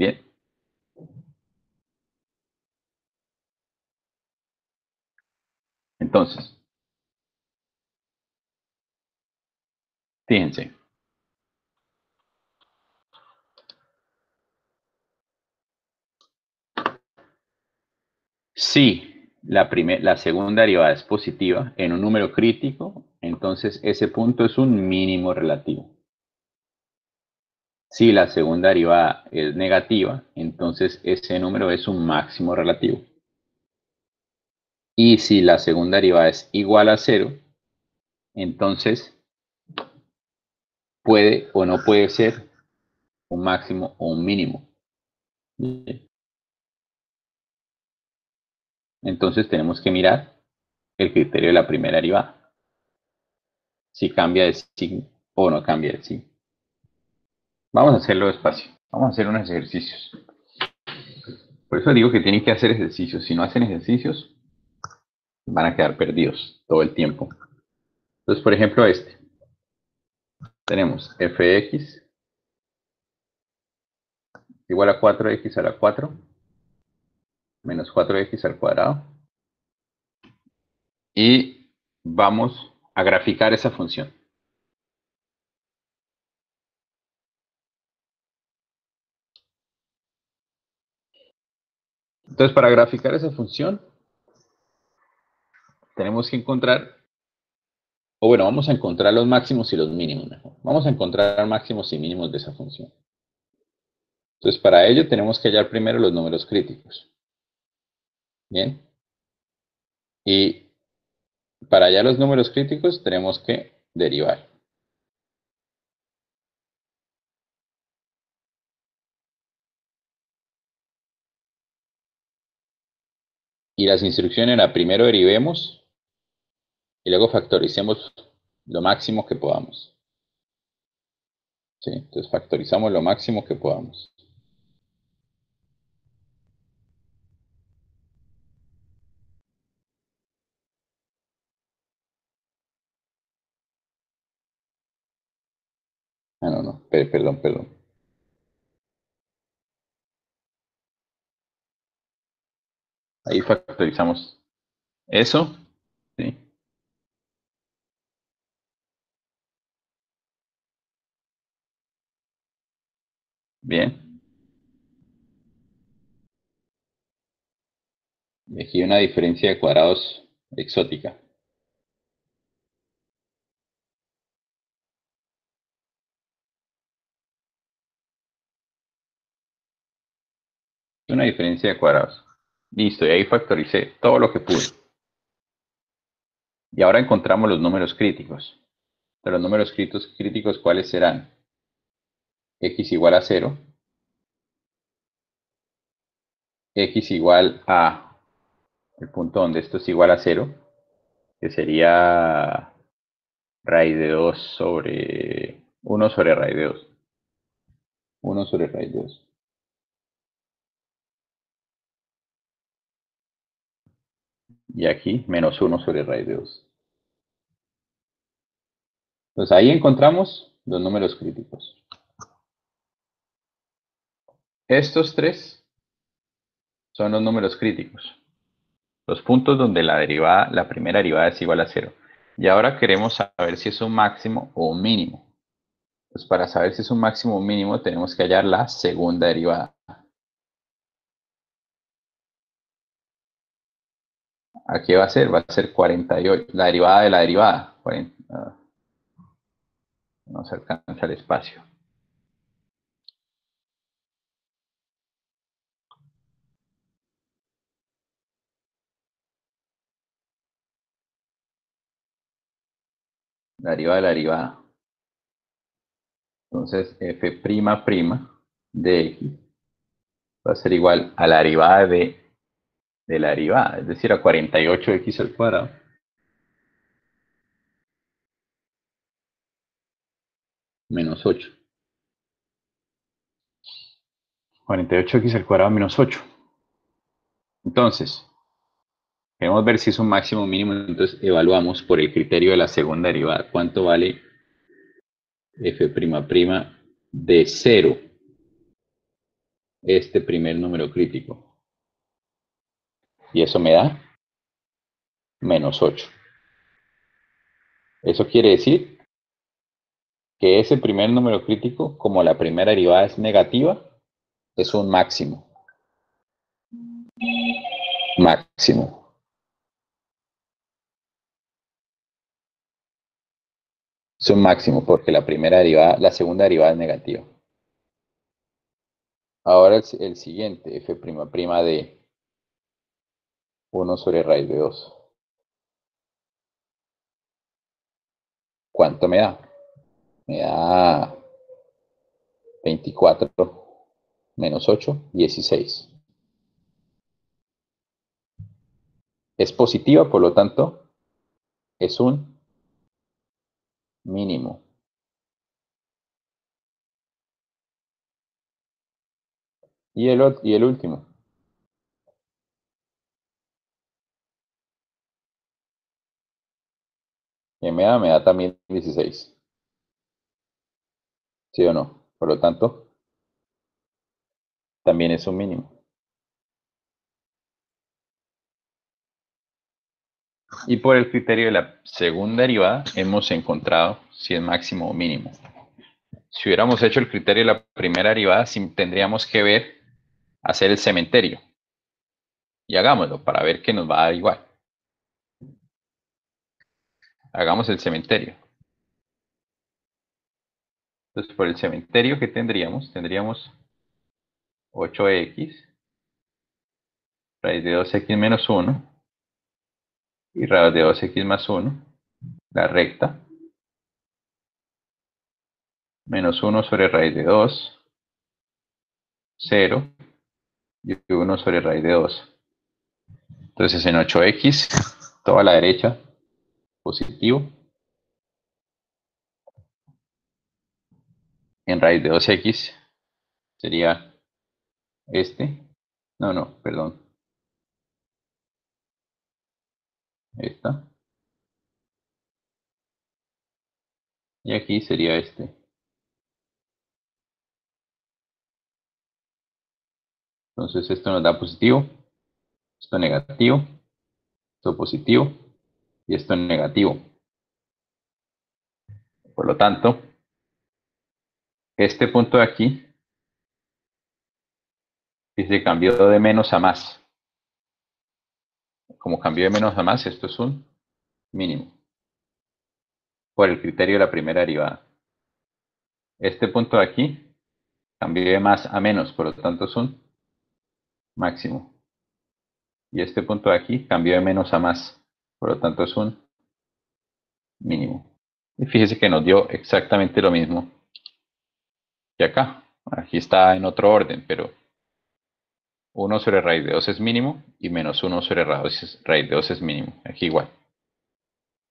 Bien. Entonces, fíjense. Si la, la segunda derivada es positiva en un número crítico, entonces ese punto es un mínimo relativo. Si la segunda derivada es negativa, entonces ese número es un máximo relativo. Y si la segunda derivada es igual a cero, entonces puede o no puede ser un máximo o un mínimo. Entonces tenemos que mirar el criterio de la primera derivada. Si cambia de signo o no cambia de signo. Vamos a hacerlo despacio. Vamos a hacer unos ejercicios. Por eso digo que tienen que hacer ejercicios. Si no hacen ejercicios, van a quedar perdidos todo el tiempo. Entonces, por ejemplo, este. Tenemos fx igual a 4x a la 4 menos 4x al cuadrado. Y vamos a graficar esa función. Entonces, para graficar esa función, tenemos que encontrar, o bueno, vamos a encontrar los máximos y los mínimos mejor. Vamos a encontrar máximos y mínimos de esa función. Entonces, para ello tenemos que hallar primero los números críticos. Bien. Y para hallar los números críticos tenemos que derivar. Y las instrucciones era primero derivemos y luego factoricemos lo máximo que podamos. Entonces factorizamos lo máximo que podamos. Ah, no, no, perdón, perdón. Ahí factorizamos eso. ¿sí? Bien. Y aquí una diferencia de cuadrados exótica. Una diferencia de cuadrados. Listo, y ahí factoricé todo lo que pude. Y ahora encontramos los números críticos. De los números críticos, críticos ¿cuáles serán? x igual a 0. x igual a el punto donde esto es igual a 0, que sería raíz de 2 sobre 1 sobre raíz de 2. 1 sobre raíz de 2. Y aquí menos 1 sobre raíz de 2. Entonces ahí encontramos los números críticos. Estos tres son los números críticos. Los puntos donde la derivada, la primera derivada es igual a 0. Y ahora queremos saber si es un máximo o un mínimo. Pues para saber si es un máximo o un mínimo tenemos que hallar la segunda derivada. Aquí va a ser, va a ser 48, la derivada de la derivada. Ah. no se alcanza el espacio. La derivada de la derivada. Entonces, f de x va a ser igual a la derivada de, de la derivada, es decir, a 48x al cuadrado. Menos 8. 48x al cuadrado menos 8. Entonces, queremos ver si es un máximo o mínimo, entonces evaluamos por el criterio de la segunda derivada. ¿Cuánto vale f' de 0? Este primer número crítico. Y eso me da menos 8. Eso quiere decir que ese primer número crítico, como la primera derivada es negativa, es un máximo. Máximo. Es un máximo porque la primera derivada, la segunda derivada es negativa. Ahora el, siguiente, f' de 1 sobre raíz de 2. ¿Cuánto me da? Me da 24 menos 8, 16. Es positiva, por lo tanto, es un mínimo. Y el, y el último. Y me da, también 16. ¿Sí o no? Por lo tanto, también es un mínimo. Y por el criterio de la segunda derivada hemos encontrado si es máximo o mínimo. Si hubiéramos hecho el criterio de la primera derivada, tendríamos que ver, hacer el cementerio. Y hagámoslo para ver que nos va a dar igual. Hagamos el cementerio. Entonces, por el cementerio que tendríamos, tendríamos 8x raíz de 2x menos 1 y raíz de 2x más 1, la recta, menos 1 sobre raíz de 2, 0 y 1 sobre raíz de 2. Entonces en 8x, toda la derecha, positivo. En raíz de 2x sería este, no, no, perdón. Esta. Y aquí sería este. Entonces esto nos da positivo, esto negativo, esto positivo y esto negativo. Por lo tanto, este punto de aquí y se cambió de menos a más. Como cambió de menos a más, esto es un mínimo. Por el criterio de la primera derivada. Este punto de aquí cambió de más a menos, por lo tanto es un máximo. Y este punto de aquí cambió de menos a más, por lo tanto es un mínimo. Y fíjese que nos dio exactamente lo mismo que acá. Aquí está en otro orden, pero 1 sobre raíz de 2 es mínimo y menos 1 sobre raíz de 2 es mínimo. Aquí igual.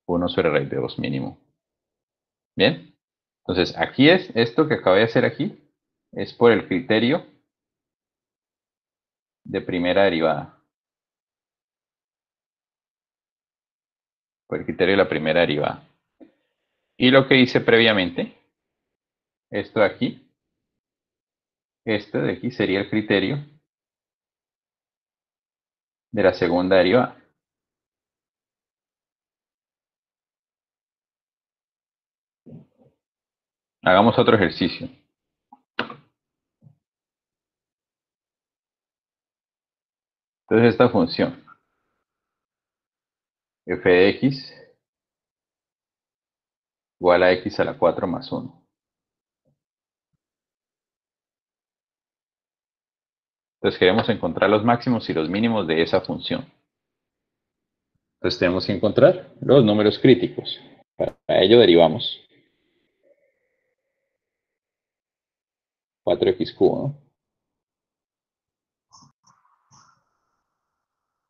1 sobre raíz de 2 mínimo. Bien. Entonces, aquí es, esto que acabé de hacer aquí, es por el criterio de primera derivada. Por el criterio de la primera derivada. Y lo que hice previamente, esto de aquí, este de aquí sería el criterio de la segunda derivada. Hagamos otro ejercicio. Entonces esta función f de x igual a x a la 4 más 1. Entonces queremos encontrar los máximos y los mínimos de esa función. Entonces tenemos que encontrar los números críticos. Para ello derivamos 4x cubo,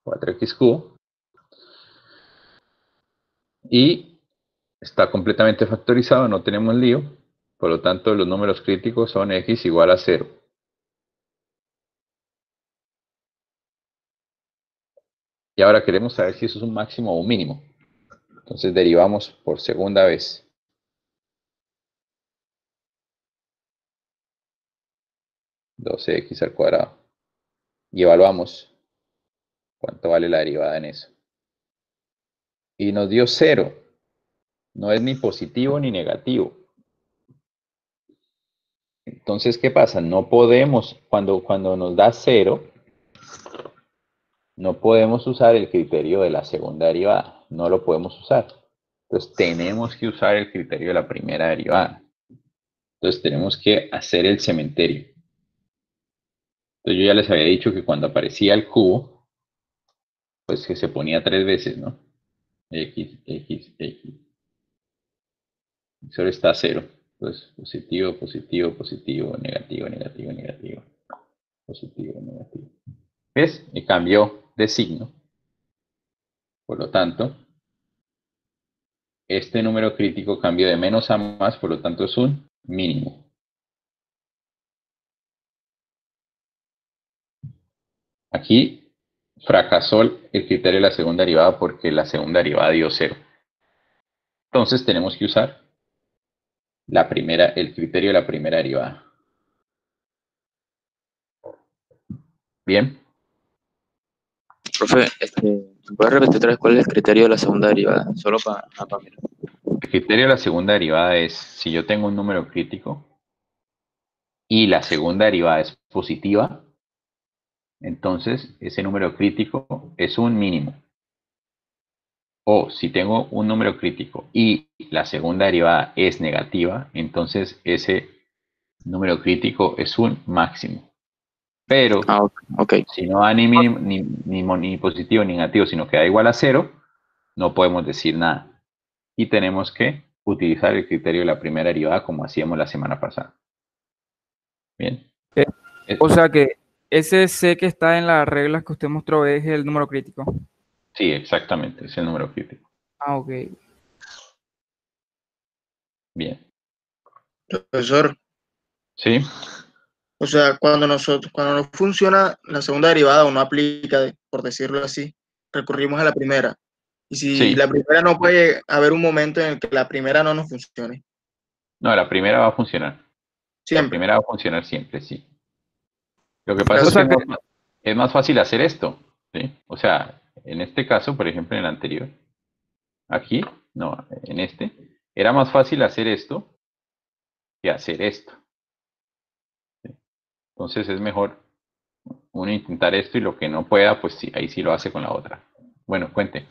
4x cubo. Y está completamente factorizado, no tenemos lío. Por lo tanto, los números críticos son x igual a 0. Y ahora queremos saber si eso es un máximo o un mínimo. Entonces derivamos por segunda vez. 12x al cuadrado. Y evaluamos cuánto vale la derivada en eso. Y nos dio 0. No es ni positivo ni negativo. Entonces, ¿qué pasa? No podemos, cuando, cuando nos da 0, no podemos usar el criterio de la segunda derivada. No lo podemos usar. Entonces, tenemos que usar el criterio de la primera derivada. Entonces, tenemos que hacer el cementerio. Entonces yo ya les había dicho que cuando aparecía el cubo, pues que se ponía tres veces, ¿no? X, X, X. Solo está cero. Entonces, positivo, positivo, positivo, negativo, negativo, negativo. Positivo, negativo. ¿Ves? Y cambió de signo. Por lo tanto, este número crítico cambió de menos a más, por lo tanto es un mínimo. Aquí fracasó el criterio de la segunda derivada porque la segunda derivada dio cero. Entonces tenemos que usar la primera, el criterio de la primera derivada. Bien. Profe, este, ¿puedes repetir otra vez cuál es el criterio de la segunda derivada? Solo para, para mirar. El criterio de la segunda derivada es si yo tengo un número crítico y la segunda derivada es positiva, entonces ese número crítico es un mínimo. O si tengo un número crítico y la segunda derivada es negativa, entonces ese número crítico es un máximo. Pero ah, si no va ni, mínimo, ni, ni, positivo ni negativo, sino que da igual a cero, no podemos decir nada. Y tenemos que utilizar el criterio de la primera derivada como hacíamos la semana pasada. Bien. Eh, o sea que ese C que está en las reglas que usted mostró es el número crítico. Sí, exactamente, es el número crítico. Ah, ok. Bien. Profesor. Sí. O sea, cuando nosotros, cuando no funciona la segunda derivada o no aplica, por decirlo así, recurrimos a la primera. Y si la primera no puede haber un momento en el que la primera no nos funcione. No, la primera va a funcionar. Siempre. La primera va a funcionar siempre, sí. Lo que pasa es que es más, fácil hacer esto. ¿sí? O sea, en este caso, por ejemplo, en el anterior, aquí, no, en este, era más fácil hacer esto que hacer esto. Entonces es mejor uno intentar esto y lo que no pueda, pues sí, ahí sí lo hace con la otra. Bueno, cuente.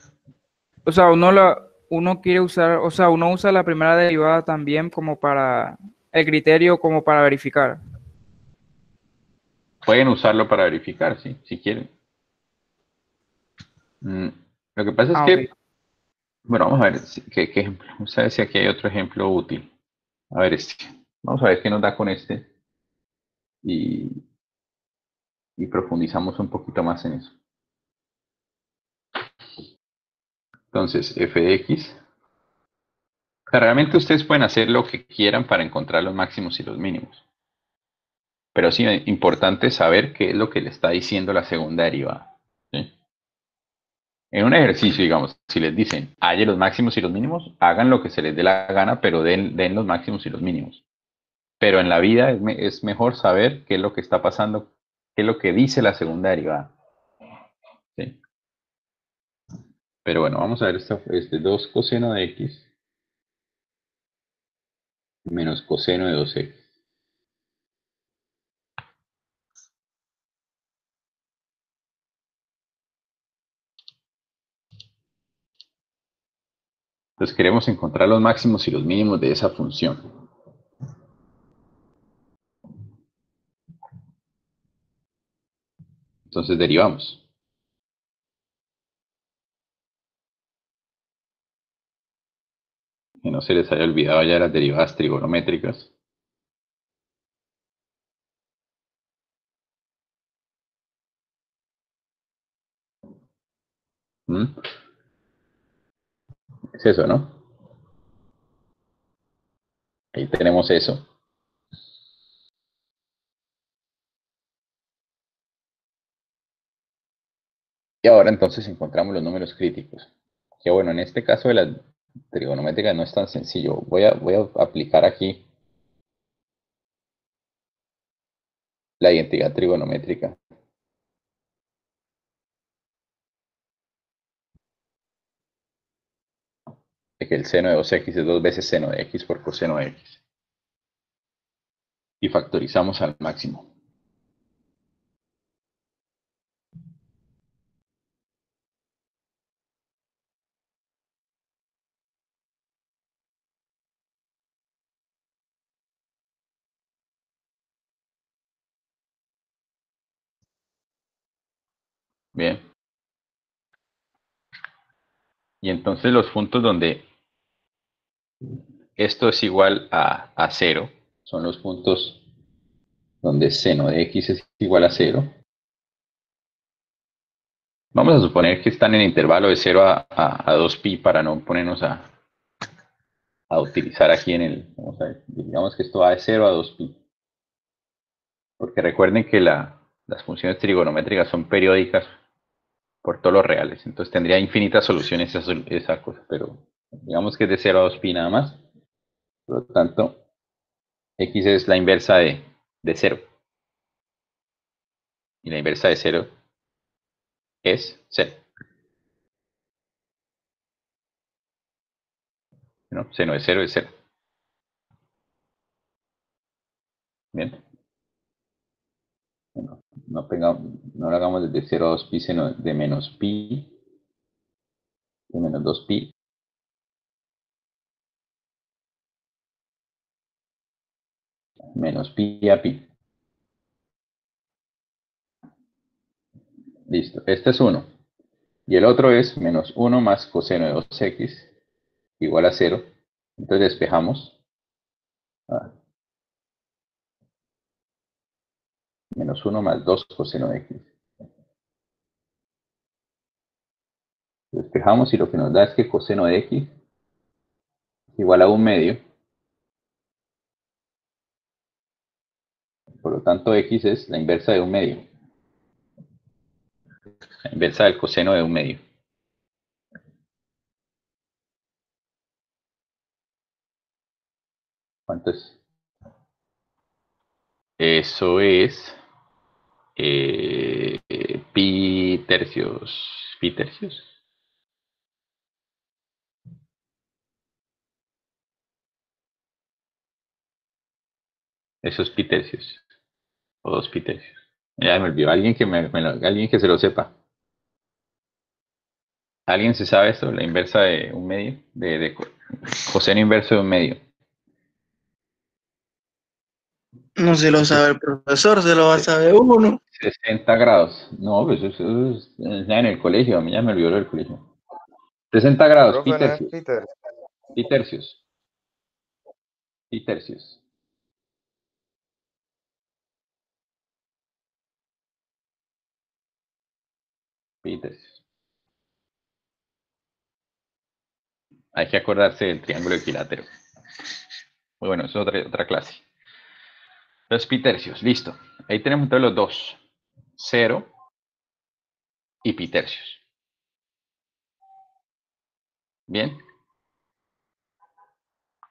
O sea, uno, la, uno quiere usar, o sea, uno usa la primera derivada también como para el criterio, como para verificar. Pueden usarlo para verificar, sí, si quieren. Mm, lo que pasa es ah, que, bueno, vamos a ver qué, qué ejemplo. Vamos a ver si aquí hay otro ejemplo útil. A ver este. Vamos a ver qué nos da con este. Y, y profundizamos un poquito más en eso. Entonces, f de x. Realmente ustedes pueden hacer lo que quieran para encontrar los máximos y los mínimos. Pero sí es importante saber qué es lo que le está diciendo la segunda derivada. En un ejercicio, digamos, si les dicen, hay los máximos y los mínimos, hagan lo que se les dé la gana, pero den, los máximos y los mínimos. Pero en la vida es, mejor saber qué es lo que está pasando, qué es lo que dice la segunda derivada. Pero bueno, vamos a ver este 2 coseno de x menos coseno de 2x. Entonces queremos encontrar los máximos y los mínimos de esa función. Entonces derivamos. Que no se les haya olvidado ya las derivadas trigonométricas. ¿Mm? Es eso, ¿no? Ahí tenemos eso. Y ahora entonces encontramos los números críticos. Que bueno, en este caso de la trigonométrica no es tan sencillo. Voy a, voy a aplicar aquí la identidad trigonométrica. De que el seno de 2x es dos veces seno de x por coseno de x. Y factorizamos al máximo. Bien. Y entonces los puntos donde esto es igual a, a cero son los puntos donde seno de x es igual a cero. Vamos a suponer que están en intervalo de 0 a, a, 2pi para no ponernos a, a utilizar aquí en el, vamos a digamos que esto va de 0 a 2pi. Porque recuerden que la, las funciones trigonométricas son periódicas por todos los reales. Entonces tendría infinitas soluciones esa, esa cosa, pero digamos que es de 0 a 2pi nada más. Por lo tanto, x es la inversa de, de 0. Y la inversa de 0 es 0. ¿No? Seno de 0 es 0. Bien no, no lo hagamos desde 0 a 2pi, sino de menos pi, de menos 2pi. Menos pi a pi. Listo, este es 1. Y el otro es menos 1 más coseno de 2x igual a 0. Entonces despejamos. Ah, menos 1 más 2 coseno de x. Despejamos y lo que nos da es que coseno de x es igual a un medio. Por lo tanto, x es la inversa de un medio. La inversa del coseno de un medio. ¿Cuánto es? Eso es eh, pi tercios. Pi tercios. Eso es pi tercios. O dos pi tercios. Ya me olvidó. Alguien que, me, alguien que se lo sepa. ¿Alguien se sabe esto? La inversa de un medio. De, de coseno inverso de un medio. No se lo sabe el profesor, se lo va a saber uno. 60 grados. No, pues eso, es en el colegio, a mí ya me olvidó del colegio. 60 grados, pi tercios. Pi tercios. Pi tercios. Pi tercios. Hay que acordarse del triángulo equilátero. Muy bueno, eso es otra, otra clase. Los pi tercios, listo. Ahí tenemos todos los dos. 0 y pi tercios. Bien.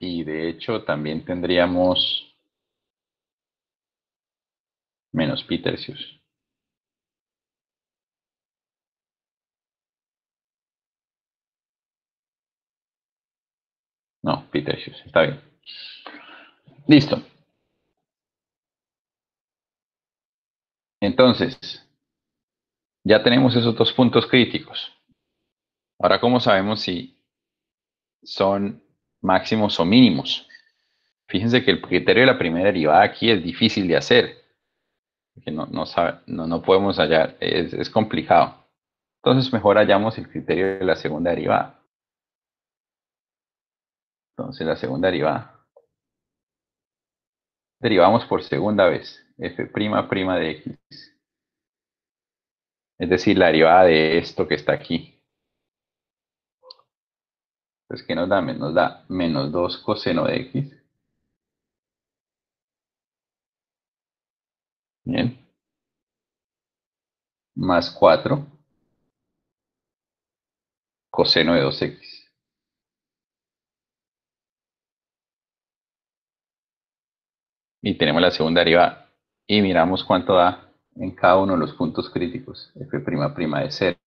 Y de hecho también tendríamos menos pi tercios. No, pi tercios, está bien. Listo. Entonces, ya tenemos esos dos puntos críticos. Ahora, ¿cómo sabemos si son máximos o mínimos? Fíjense que el criterio de la primera derivada aquí es difícil de hacer. Que no, no, podemos hallar, es, es complicado. Entonces, mejor hallamos el criterio de la segunda derivada. Entonces, la segunda derivada. Derivamos por segunda vez f' prima de x. Es decir, la derivada de esto que está aquí. Pues, ¿qué nos da? Nos da menos 2 coseno de x. Bien. Más 4 coseno de 2x. Y tenemos la segunda derivada. Y miramos cuánto da en cada uno de los puntos críticos. f' de 0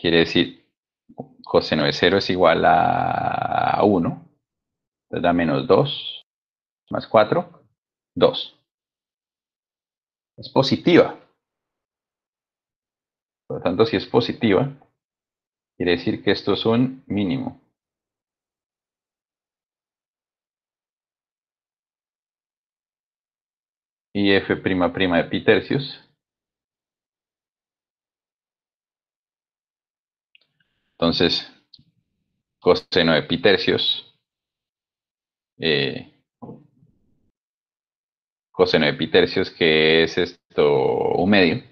quiere decir coseno de 0 es igual a 1. Entonces da menos 2 más 4, 2. Es positiva. Por lo tanto, si es positiva, quiere decir que esto es un mínimo. Y f' de pi tercios Entonces, coseno de pi tercios, eh, coseno de pi tercios, que es esto, un medio.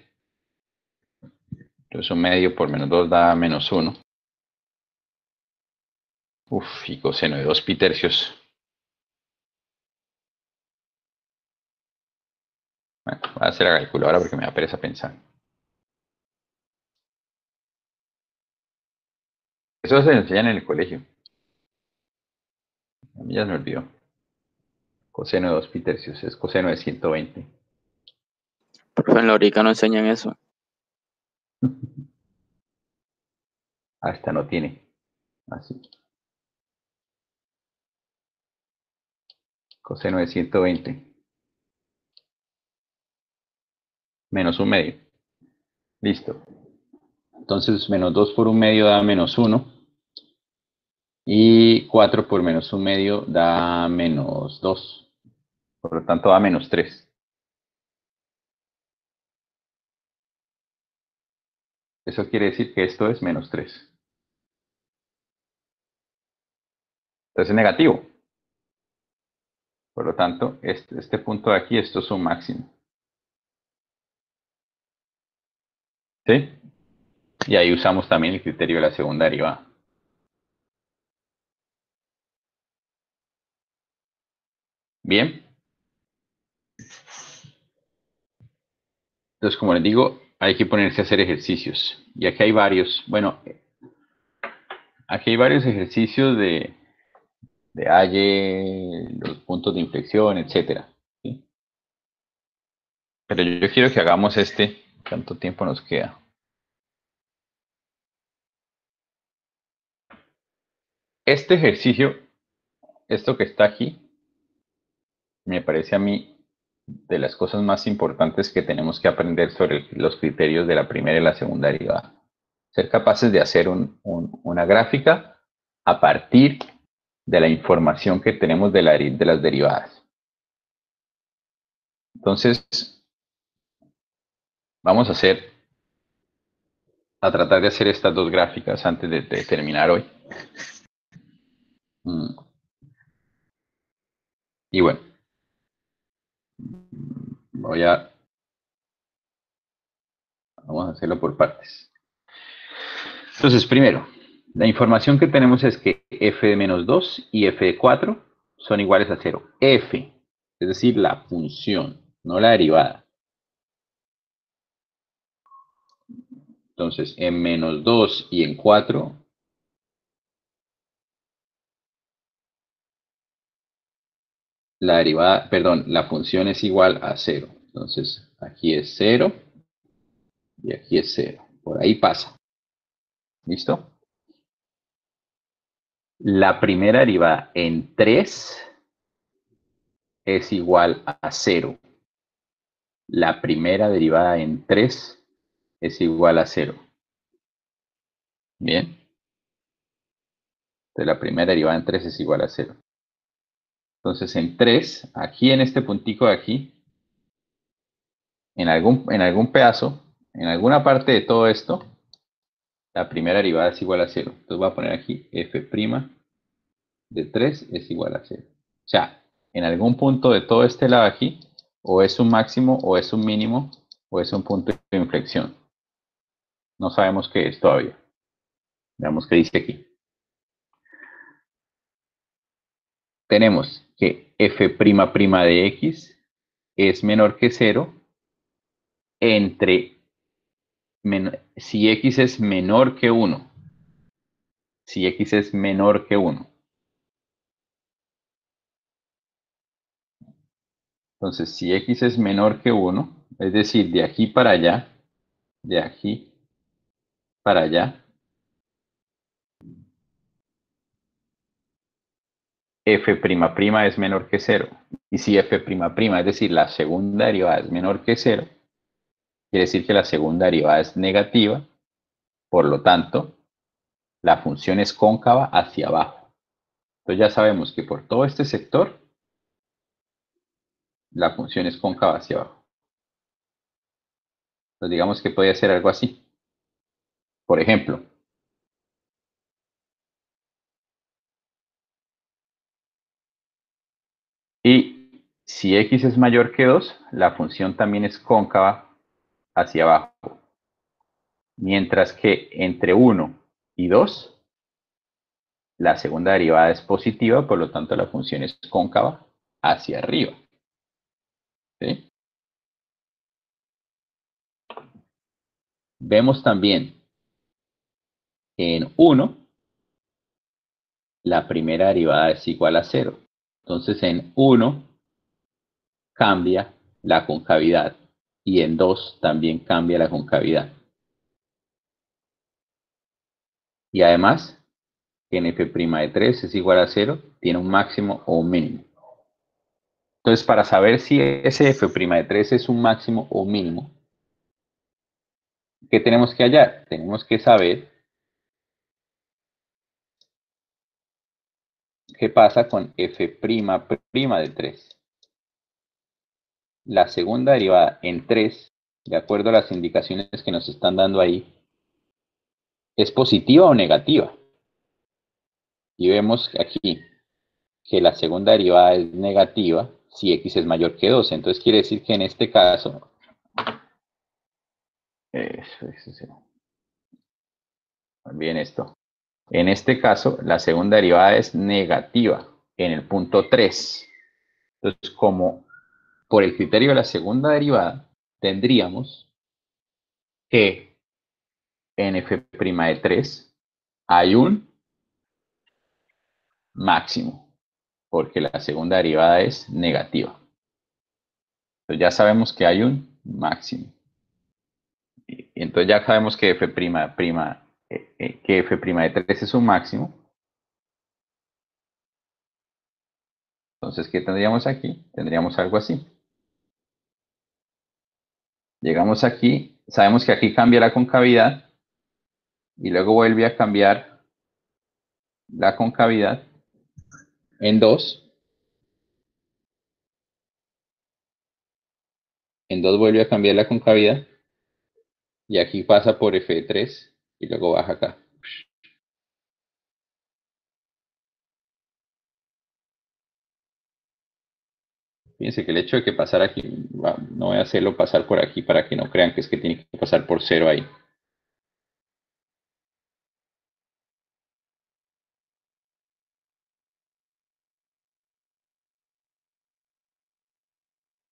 Entonces, un medio por menos 2 da menos 1. Uf, y coseno de 2 pi tercios. Bueno, voy a hacer la calculadora porque me da pereza pensar. Eso se enseña en el colegio. A mí ya se me olvidó. Coseno de 2 pi tercios es coseno de 120. Pero en la orica no enseñan eso. Hasta no tiene. Así. Coseno de 120. Menos un medio. Listo. Entonces, menos 2 por un medio da menos 1. Y 4 por menos un medio da menos 2. Por lo tanto, da menos 3. Eso quiere decir que esto es menos 3. Entonces es negativo. Por lo tanto, este, este punto de aquí, esto es un máximo. ¿Sí? Y ahí usamos también el criterio de la segunda derivada. Bien. Entonces, como les digo, hay que ponerse a hacer ejercicios. Y aquí hay varios. Bueno, aquí hay varios ejercicios de, de Halle, los puntos de inflexión, etc. Pero yo quiero que hagamos este. ¿Cuánto tiempo nos queda? Este ejercicio, esto que está aquí, me parece a mí de las cosas más importantes que tenemos que aprender sobre los criterios de la primera y la segunda derivada. Ser capaces de hacer una gráfica a partir de la información que tenemos de, de las derivadas. Entonces, vamos a hacer, a tratar de hacer estas dos gráficas antes de terminar hoy. Mm. Y bueno, voy a... Vamos a hacerlo por partes. Entonces, primero, la información que tenemos es que f de menos 2 y f de 4 son iguales a 0. f, es decir, la función, no la derivada. Entonces, en menos 2 y en 4 la derivada, perdón, la función es igual a 0. Entonces, aquí es 0 y aquí es 0. Por ahí pasa. ¿Listo? La primera derivada en 3 es igual a 0. La primera derivada en 3 es igual a 0. Bien. Entonces, la primera derivada en 3 es igual a 0. Entonces, en 3, aquí en este puntico de aquí, en algún, en algún pedazo, en alguna parte de todo esto, la primera derivada es igual a 0. Entonces voy a poner aquí f' de 3 es igual a 0. O sea, en algún punto de todo este lado aquí, o es un máximo, o es un mínimo, o es un punto de inflexión. No sabemos qué es todavía. Veamos qué dice aquí. Tenemos que f' de x es menor que 0 entre si x es menor que 1. Si x es menor que 1. Entonces, si x es menor que 1, es decir, de aquí para allá, de aquí para allá, f' es menor que 0. Y si f', es decir, la segunda derivada es menor que 0, quiere decir que la segunda derivada es negativa, por lo tanto, la función es cóncava hacia abajo. Entonces ya sabemos que por todo este sector, la función es cóncava hacia abajo. Entonces digamos que puede ser algo así. Por ejemplo, y si x es mayor que 2, la función también es cóncava hacia abajo. Mientras que entre 1 y 2, la segunda derivada es positiva, por lo tanto la función es cóncava hacia arriba. Vemos también en 1, la primera derivada es igual a 0. Entonces en 1 cambia la concavidad y en 2 también cambia la concavidad. Y además, en f' de 3 es igual a 0, tiene un máximo o un mínimo. Entonces, para saber si ese f' de 3 es un máximo o mínimo, ¿qué tenemos que hallar? Tenemos que saber ¿Qué pasa con f' de 3? La segunda derivada en 3, de acuerdo a las indicaciones que nos están dando ahí, ¿es positiva o negativa? Y vemos aquí que la segunda derivada es negativa si x es mayor que 2. Entonces quiere decir que en este caso... Eso, eso, eso. Bien esto. En este caso, la segunda derivada es negativa en el punto 3. Entonces, como por el criterio de la segunda derivada, tendríamos que en f' de 3 hay un máximo, porque la segunda derivada es negativa. Entonces ya sabemos que hay un máximo. Entonces ya sabemos que f' eh, eh, que f' de 3 es un máximo. Entonces, ¿qué tendríamos aquí? Tendríamos algo así. Llegamos aquí, sabemos que aquí cambia la concavidad y luego vuelve a cambiar la concavidad en 2. En 2 vuelve a cambiar la concavidad y aquí pasa por f de 3 y luego baja acá. Fíjense que el hecho de que pasar aquí, no voy a hacerlo pasar por aquí para que no crean que es que tiene que pasar por cero ahí.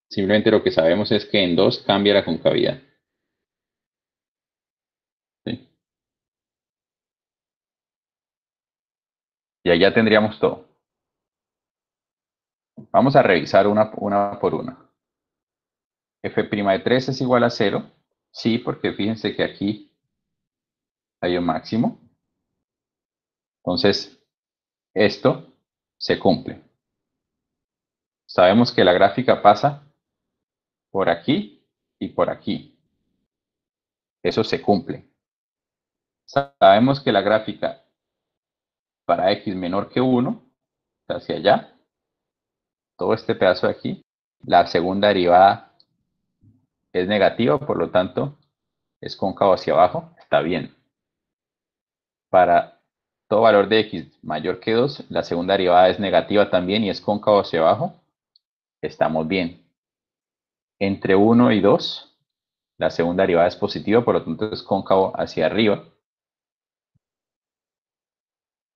Simplemente lo que sabemos es que en 2 cambia la concavidad. Y allá tendríamos todo. Vamos a revisar una, una por una. f' de 3 es igual a 0. Sí, porque fíjense que aquí hay un máximo. Entonces, esto se cumple. Sabemos que la gráfica pasa por aquí y por aquí. Eso se cumple. Sabemos que la gráfica para x menor que 1, hacia allá, todo este pedazo de aquí, la segunda derivada es negativa, por lo tanto, es cóncavo hacia abajo, está bien. Para todo valor de x mayor que 2, la segunda derivada es negativa también y es cóncavo hacia abajo, estamos bien. Entre 1 y 2, la segunda derivada es positiva, por lo tanto es cóncavo hacia arriba,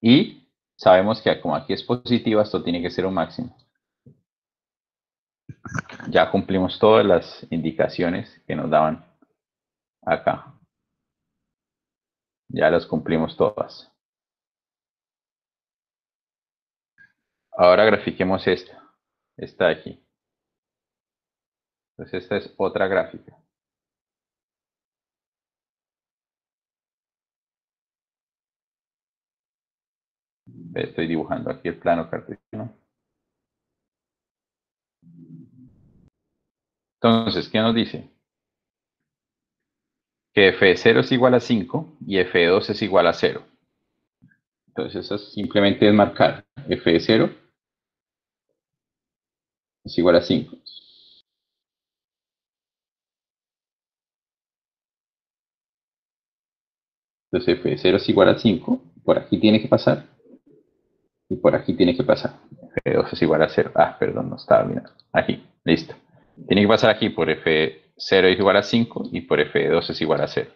Y sabemos que como aquí es positiva, esto tiene que ser un máximo. Ya cumplimos todas las indicaciones que nos daban acá. Ya las cumplimos todas. Ahora grafiquemos esta, esta de aquí. Entonces esta es otra gráfica. Estoy dibujando aquí el plano cartesiano. Entonces, ¿qué nos dice? Que f de 0 es igual a 5 y f de 2 es igual a 0. Entonces, eso simplemente es marcar f de 0 es igual a 5. Entonces f de 0 es igual a 5. Por aquí tiene que pasar. Y por aquí tiene que pasar. f de 2 es igual a 0. Ah, perdón, no estaba mirando. Aquí, listo. Tiene que pasar aquí por f 0 es igual a 5 y por f de 2 es igual a 0.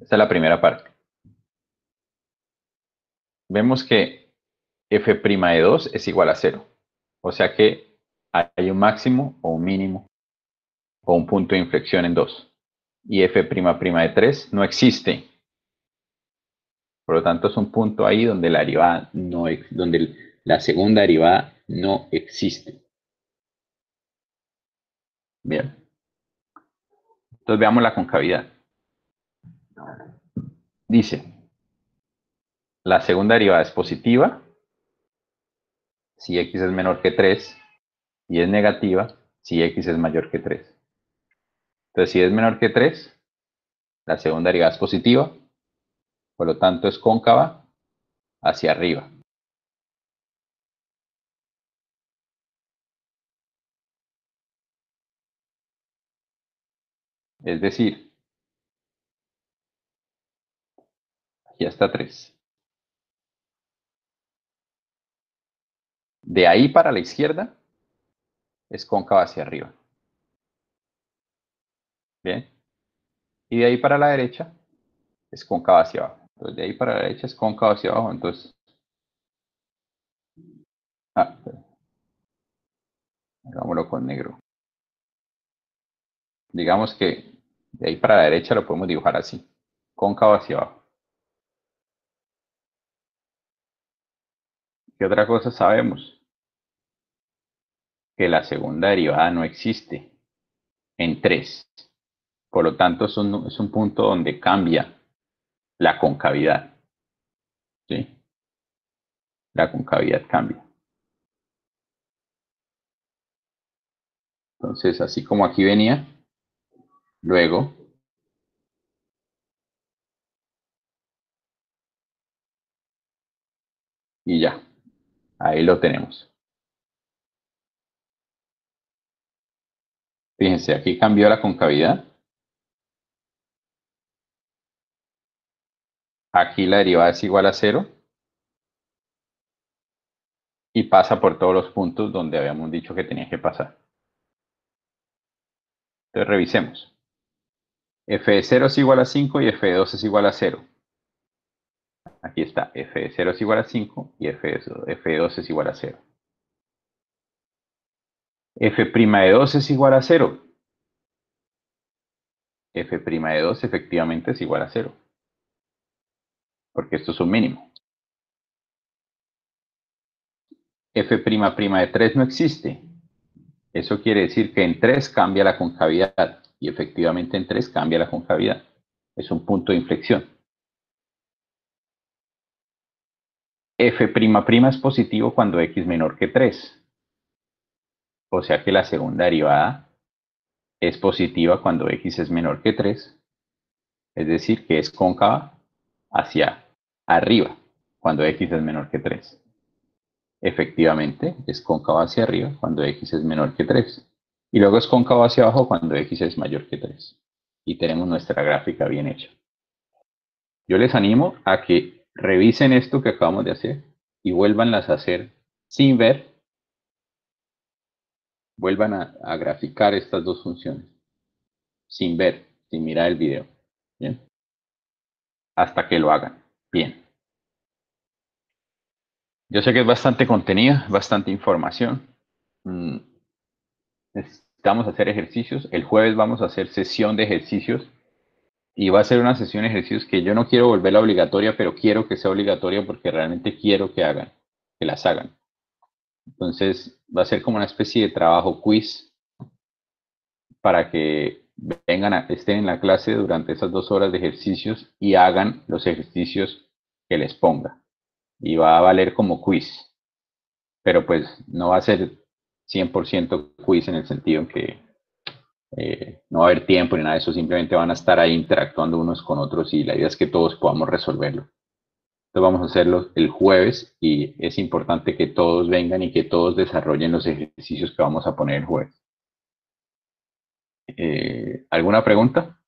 Esta es la primera parte. Vemos que f' de 2 es igual a 0. O sea que hay un máximo o un mínimo o un punto de inflexión en 2. Y f' de 3 no existe. Por lo tanto, es un punto ahí donde la derivada no donde la segunda derivada no existe. Bien. Entonces veamos la concavidad. Dice, la segunda derivada es positiva si x es menor que 3 y es negativa si x es mayor que 3. Entonces, si es menor que 3, la segunda derivada es positiva, por lo tanto es cóncava hacia arriba. Es decir, aquí está 3. De ahí para la izquierda es cóncava hacia arriba. Bien. Y de ahí para la derecha es cóncava hacia abajo. Entonces, de ahí para la derecha es cóncava hacia abajo. Entonces, ah, hagámoslo con negro. Digamos que de ahí para la derecha lo podemos dibujar así, cóncavo hacia abajo. ¿Qué otra cosa sabemos? Que la segunda derivada no existe en 3. Por lo tanto, es un, es un punto donde cambia la concavidad. ¿Sí? La concavidad cambia. Entonces, así como aquí venía, Luego, y ya, ahí lo tenemos. Fíjense, aquí cambió la concavidad. Aquí la derivada es igual a cero. Y pasa por todos los puntos donde habíamos dicho que tenía que pasar. Entonces revisemos f de 0 es igual a 5 y f de 2 es igual a 0. Aquí está, f de 0 es igual a 5 y f de, 2 es igual a 0. f' de 2 es igual a 0. f' de 2 efectivamente es igual a 0. Porque esto es un mínimo. f' de 3 no existe. Eso quiere decir que en 3 cambia la concavidad y efectivamente en 3 cambia la concavidad. Es un punto de inflexión. F'' es positivo cuando x menor que 3. O sea que la segunda derivada es positiva cuando x es menor que 3. Es decir, que es cóncava hacia arriba cuando x es menor que 3. Efectivamente, es cóncava hacia arriba cuando x es menor que 3. Y luego es cóncavo hacia abajo cuando x es mayor que 3. Y tenemos nuestra gráfica bien hecha. Yo les animo a que revisen esto que acabamos de hacer y vuelvan a hacer sin ver. Vuelvan a, a graficar estas dos funciones. Sin ver, sin mirar el video. ¿Bien? hasta que lo hagan. Bien. Yo sé que es bastante contenido, bastante información. Mm, necesitamos hacer ejercicios. El jueves vamos a hacer sesión de ejercicios y va a ser una sesión de ejercicios que yo no quiero volverla obligatoria, pero quiero que sea obligatoria porque realmente quiero que hagan, que las hagan. Entonces va a ser como una especie de trabajo quiz para que vengan, a, estén en la clase durante esas dos horas de ejercicios y hagan los ejercicios que les ponga. Y va a valer como quiz. Pero pues no va a ser 100% quiz en el sentido en que eh, no va a haber tiempo ni nada de eso, simplemente van a estar ahí interactuando unos con otros y la idea es que todos podamos resolverlo. Entonces vamos a hacerlo el jueves y es importante que todos vengan y que todos desarrollen los ejercicios que vamos a poner el jueves. Eh, ¿Alguna pregunta?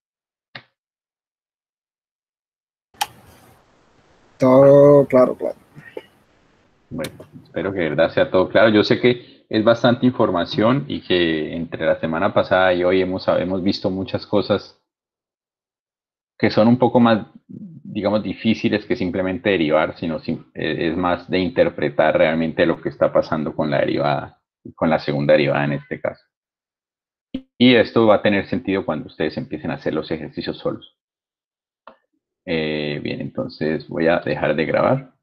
Todo claro, claro. Bueno, espero que de verdad sea todo claro. Yo sé que es bastante información y que entre la semana pasada y hoy hemos, hemos visto muchas cosas que son un poco más, digamos, difíciles que simplemente derivar, sino e, es más de interpretar realmente lo que está pasando con la derivada, con la segunda derivada en este caso. Y esto va a tener sentido cuando ustedes empiecen a hacer los ejercicios solos. Eh, bien, entonces voy a dejar de grabar.